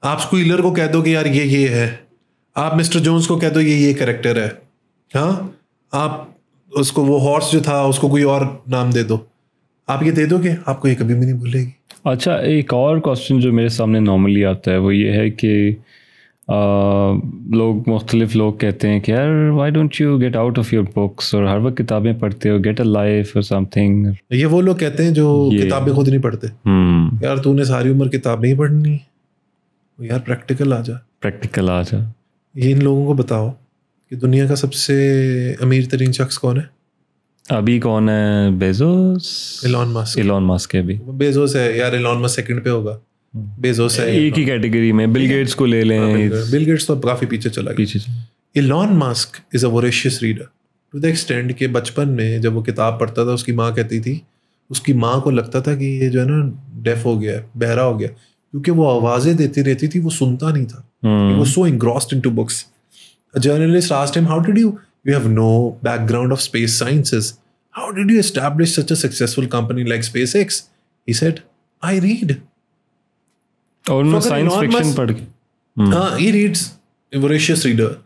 آپ اسکویلر کو کہہ دو کہ یار یہ یہ ہے۔ آپ مسٹر جونس کو کہہ دو یہ یہ کریکٹر ہے۔ ہاں؟ آپ اس کو وہ ہارس جو تھا اس کو کوئی اور نام دے دو۔ آپ یہ دے دو گے؟ آپ کو یہ کبھی بھی نہیں بھولے گی۔ اچھا ایک اور کوشچن جو میرے سامنے نارملی آتا ہے وہ یہ ہے کہ لوگ مختلف لوگ کہتے ہیں کہ یار why don't you get out of your books اور ہر وقت کتابیں پڑھتے ہو گیٹ اے لائف اور سم تھنگ یہ وہ لوگ کہتے ہیں جو کتابیں خود نہیں پڑھتے۔ یار تو نے ساری عمر کتابیں ہی پڑھنی۔ یار پریکٹیکل آ جا۔ پریکٹیکل آ جا۔ یہ ان لوگوں کو بتاؤ کہ دنیا کا سب سے امیر ترین شخص کون ہے؟ ابھی کون ہے؟ Bezos? Elon Musk Elon Musk ہے ابھی۔ بیزوس ہے یار ایلون ماسک سیکنڈ پہ ہوگا۔ بیزوس ہے ایک ہی کیٹیگری میں بل گیٹس کو لے لیں۔ بل گیٹس تو کافی پیچھے چلا گیا۔ پیچھے Elon Musk is a voracious reader to the extent کہ بچپن میں جب وہ کتاب پڑھتا تھا اس کی ماں کہتی تھی اس کی ماں کو لگتا تھا کہ یہ جو ہے نا ڈیف ہو گیا ہے بہرا ہو گیا۔ کیونکہ وہ آوازیں دیتی رہتی تھی وہ سنتا نہیں تھا۔ وہ so engrossed into books journalist asked him how did you You have no background of space sciences. How did you establish such a successful company like SpaceX? He said, I read. Almost no science fiction. Musk, hmm. uh, he reads a voracious reader.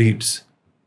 reads.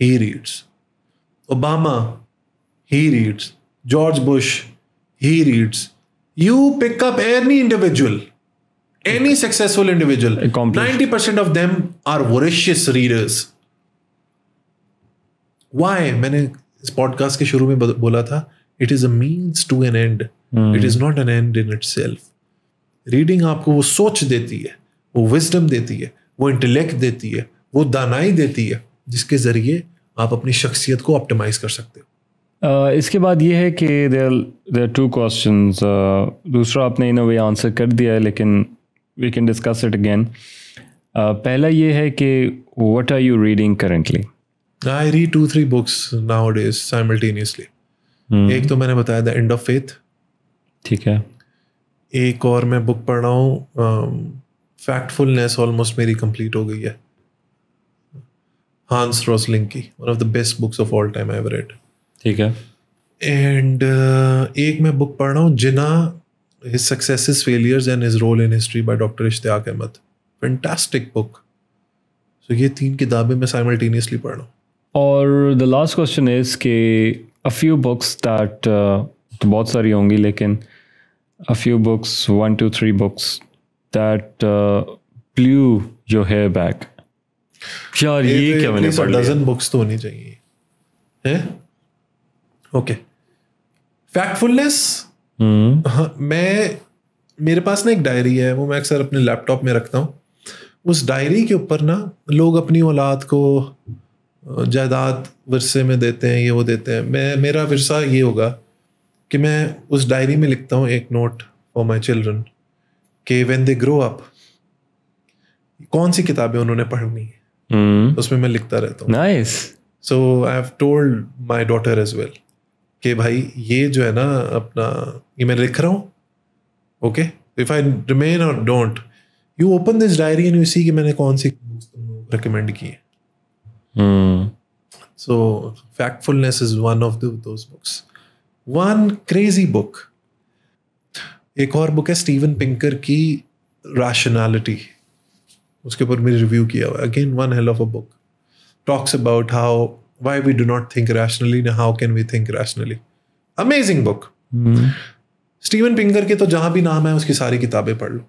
he reads. Obama, he reads. George Bush, he reads. You pick up any individual any successful individual. Accomplished. 90% of them are voracious readers. Why? میں نے اس pod cost کے شروع میں بولا تھا it is a means to an end it is not an end in itself reading آپ کو وہ سوچ دیتی ہے وہ وزڈم دیتی ہے وہ انٹلیکٹ دیتی ہے وہ دانائی دیتی ہے جس کے ذریعے آپ اپنی شخصیت کو آپٹیمائز کر سکتے ہو اس کے بعد یہ ہے کہ دیر دیر ٹو کوشچنز دوسرا آپ نے ان وے آنسر کر دیا ہے لیکن we can discuss it again پہلا یہ ہے کہ what are you reading currently I read two three books nowadays simultaneously ایک تو میں نے بتایا دا اینڈ آف فیتھ ٹھیک ہے ایک اور میں بک پڑھ رہا ہوں فیکٹ فلنیس آلموسٹ میری کمپلیٹ ہو گئی ہے ہانس روسلنگ کی one of the best books of all time read ٹھیک ہے اینڈ ایک میں بک پڑھ رہا ہوں Jinnah his successes failures and his role in history by doctor Ishtiaq Ahmed fantastic book so یہ تین کتابیں میں سائملٹینیسلی پڑھ رہا ہوں اور دا لاسٹ کوشچن از کہ ا فیو بکس دیٹ تو بہت ساری ہوں گی لیکن a few books one two three books that blew your hair back یار یہ کیا میں نے پڑھ ڈزن بکس تو ہونی چاہیے۔ اوکے فیکٹ فلنیس ہوں ہاں میں میرے پاس نا ایک ڈائری ہے وہ میں اکثر اپنے لیپ ٹاپ میں رکھتا ہوں۔ اس ڈائری کے اوپر نا لوگ اپنی اولاد کو جائیداد ورثے میں دیتے ہیں یہ وہ دیتے ہیں۔ میں میرا ورثہ یہ ہوگا کہ میں اس ڈائری میں لکھتا ہوں ایک نوٹ فار مائی چلڈرن کہ وین دے گرو اپ کون سی کتابیں انہوں نے پڑھنی ہیں؟ اس میں میں لکھتا رہتا ہوں۔ Nice so I have told my daughter as well کہ بھائی یہ جو ہے نا اپنا یہ میں لکھ رہا ہوں okay if I remain or don't you open this diary and you see کہ میں نے کون سی ریکمینڈ کی ہے so Factfulness is one of those books one crazy book ایک اور بک ہے اسٹیون پنکر کی ریشنالٹی اس کے اوپر میں ریویو کیا ہوا۔ Again one hell of a book talks about how why we do not think rationally how can we think rationally amazing book Steven Pinker کے تو جہاں بھی نام ہے اس کی ساری کتابیں پڑھ لو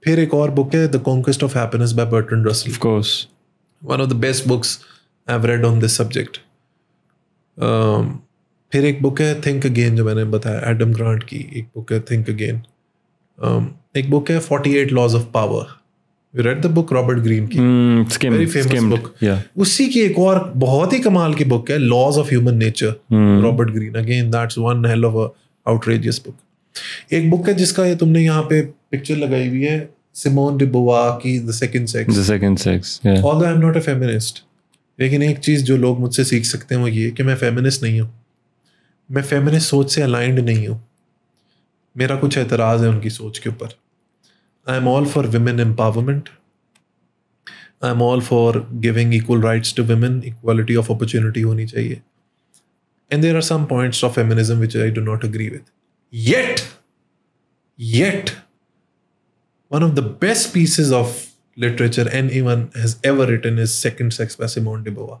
پھر ایک اور بک ہے the conquest of happiness by Bertrand Russell of course one of the best books I read on this subject پھر ایک بک ہے تھنک اگین جو میں نے بتایا ایڈم گرانٹ کی ایک بک ہے تھنک اگین ایک بک ہے forty eight laws of power read the book Robert Greene کی. اسی کی ایک اور بہت ہی کمال کی بک ہے laws of human nature Robert Greene again that's one hell of outrageous book ایک بک ہے جس کا تم نے یہاں پہ پکچر لگائی ہوئی ہے سیمون ڈبوا کی the second sex second sex all I am not a feminist لیکن ایک چیز جو لوگ مجھ سے سیکھ سکتے ہیں وہ یہ کہ میں فیمنسٹ نہیں ہوں میں فیمنسٹ سوچ سے الائنڈ نہیں ہوں میرا کچھ اعتراض ہے ان کی سوچ کے اوپر I'm all for women empowerment. I'm all for giving equal rights to women, equality of opportunity honi chahiye. And there are some points of feminism which I do not agree with. Yet, yet, one of the best pieces of literature anyone has ever written is Second Sex by Simone de Beauvoir.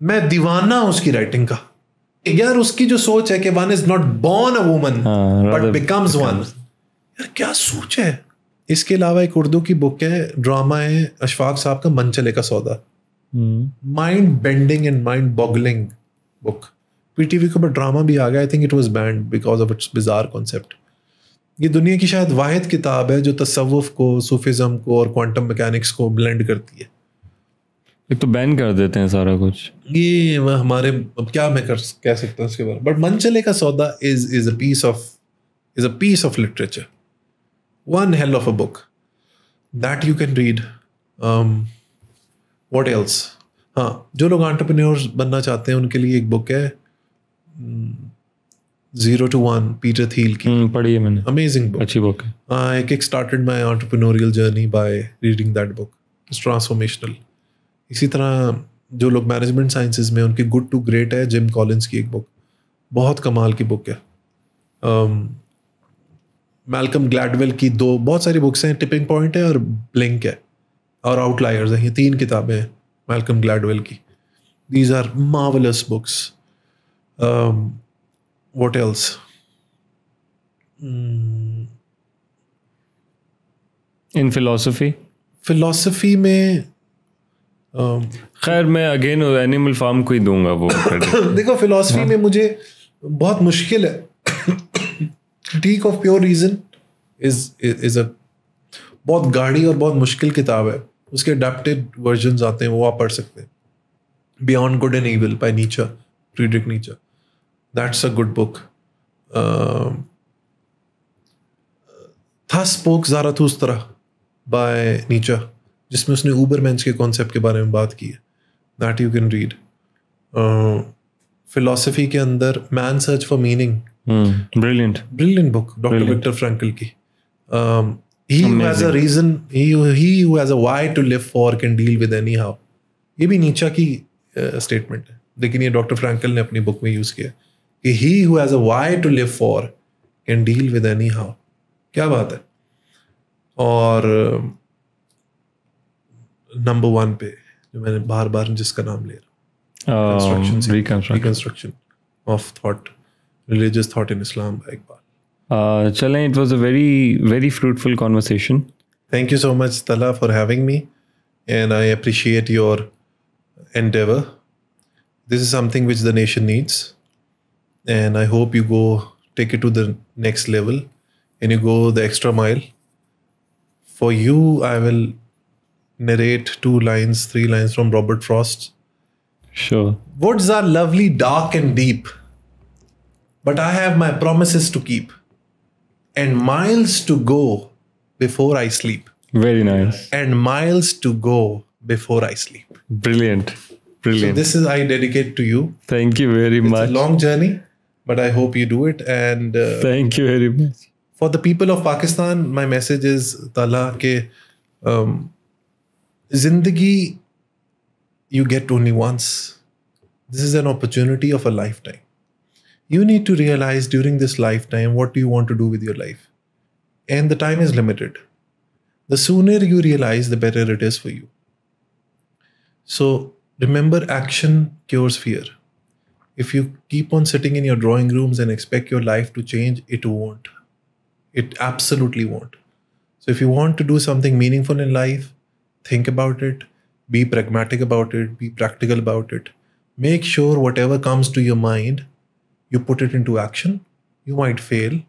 میں دیوانہ ہوں اس کی writing کا۔ یار اس کی جو سوچ ہے کہ one is not born a woman but becomes one یار کیا سوچ ہے؟ اس کے علاوہ ایک اردو کی بک ہے ڈرامہ ہے اشفاق صاحب کا Mann Chalay Ka Sauda. Mind bending and mind boggling book P T V کے اوپر ڈرامہ بھی آ گیا I think it was banned because of its bizarre concept یہ دنیا کی شاید واحد کتاب ہے جو تصوف کو صوفزم کو اور کوانٹم میکینکس کو بلینڈ کرتی ہے۔ ایک تو بین کر دیتے ہیں سارا کچھ۔ یہ ہمارے اب کیا میں کر کہہ سکتا ہوں اس کے بارے but Mann Chalay Ka Sauda is is a piece of is a piece of literature one hell of a book that you can read what else ہاں جو لوگ آنٹرپرینورس بننا چاہتے ہیں ان کے لیے ایک بک ہے۔ Zero to one Peter Thiel کی۔ ہوں پڑھی ہے میں نے۔ امیزنگ بک اچھی بک ہے۔ I kick started my entrepreneurial journey by reading that book it's transformational اسی طرح جو لوگ مینجمنٹ سائنسز میں ان کی گڈ ٹو گریٹ ہے جم کالنس کی ایک بک بہت کمال کی بک ہے۔ میلکم گلیڈویل کی دو بہت ساری بکس ہیں ٹپنگ پوائنٹ ہے اور بلنک ہے۔ اور آؤٹ لائرز ہیں یہ تین کتابیں ہیں میلکم گلیڈویل کی۔ These are marvellous books what else in philosophy philosophy میں خیر میں اگین اینیمل فارم کو ہی دوں گا وہ دیکھو فلاسفی میں مجھے بہت مشکل ہے. Critique of pure reason is is a بہت گاڑی اور بہت مشکل کتاب ہے. اس کے اڈیپٹیڈ ورژنز آتے ہیں وہ آپ پڑھ سکتے ہیں. Beyond good and evil by Nietzsche Friedrich Nietzsche that's a good book thus spoke زارا تھوس طرح بائی نیچر جس میں اس نے اوبر مینس کے کانسیپٹ کے بارے میں بات کی ہے. That you can read philosophy کے اندر man search for meaning brilliant brilliant book doctor Viktor Frankl کی reason why to live for can deal with any how یہ بھی نیچا کی اسٹیٹمنٹ ہے لیکن یہ ڈاکٹر فرینکل نے اپنی بک میں یوز کیا کہ he who has a why to live for can deal with any how کیا بات ہے اور نمبر ون پہ جو میں نے بار بار جس کا نام لے رہا reconstruction of thought religious thought in Islam Iqbal چلیں it was a very very fruitful conversation thank you so much Talha for having me and I appreciate your endeavor. This is something which the nation needs. And I hope you go take it to the next level and you go the extra mile. For you, I will narrate 2 lines, 3 lines from Robert Frost. Sure. Woods are lovely, dark and deep, but I have my promises to keep and miles to go before I sleep. Very nice. And miles to go before I sleep. Brilliant. Brilliant. So this is I dedicate to you. Thank you very It's much. a long journey, but I hope you do it. And uh, Thank you very much. for the people of Pakistan, my message is Tala ke um, zindagi you get only once. This is an opportunity of a lifetime. You need to realize during this lifetime what do you want to do with your life, and the time is limited. The sooner you realize, the better it is for you. So remember, action cures fear. If you keep on sitting in your drawing rooms and expect your life to change, it won't. It absolutely won't. So if you want to do something meaningful in life, think about it, be pragmatic about it, be practical about it. Make sure whatever comes to your mind, you put it into action. You might fail.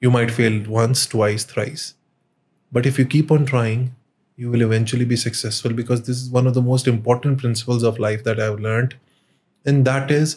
You might fail once, twice, thrice. But if you keep on trying, you will eventually be successful because this is one of the most important principles of life that I've learned. And that is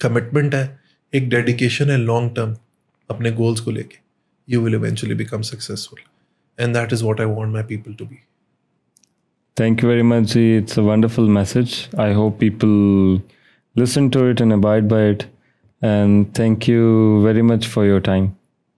commitment ہے، ایک dedication ہے long term اپنے goals کو لے کے you will eventually become successful and that is what I want my people to be thank you very much G it's a wonderful message I hope people listen to it and abide by it and thank you very much for your time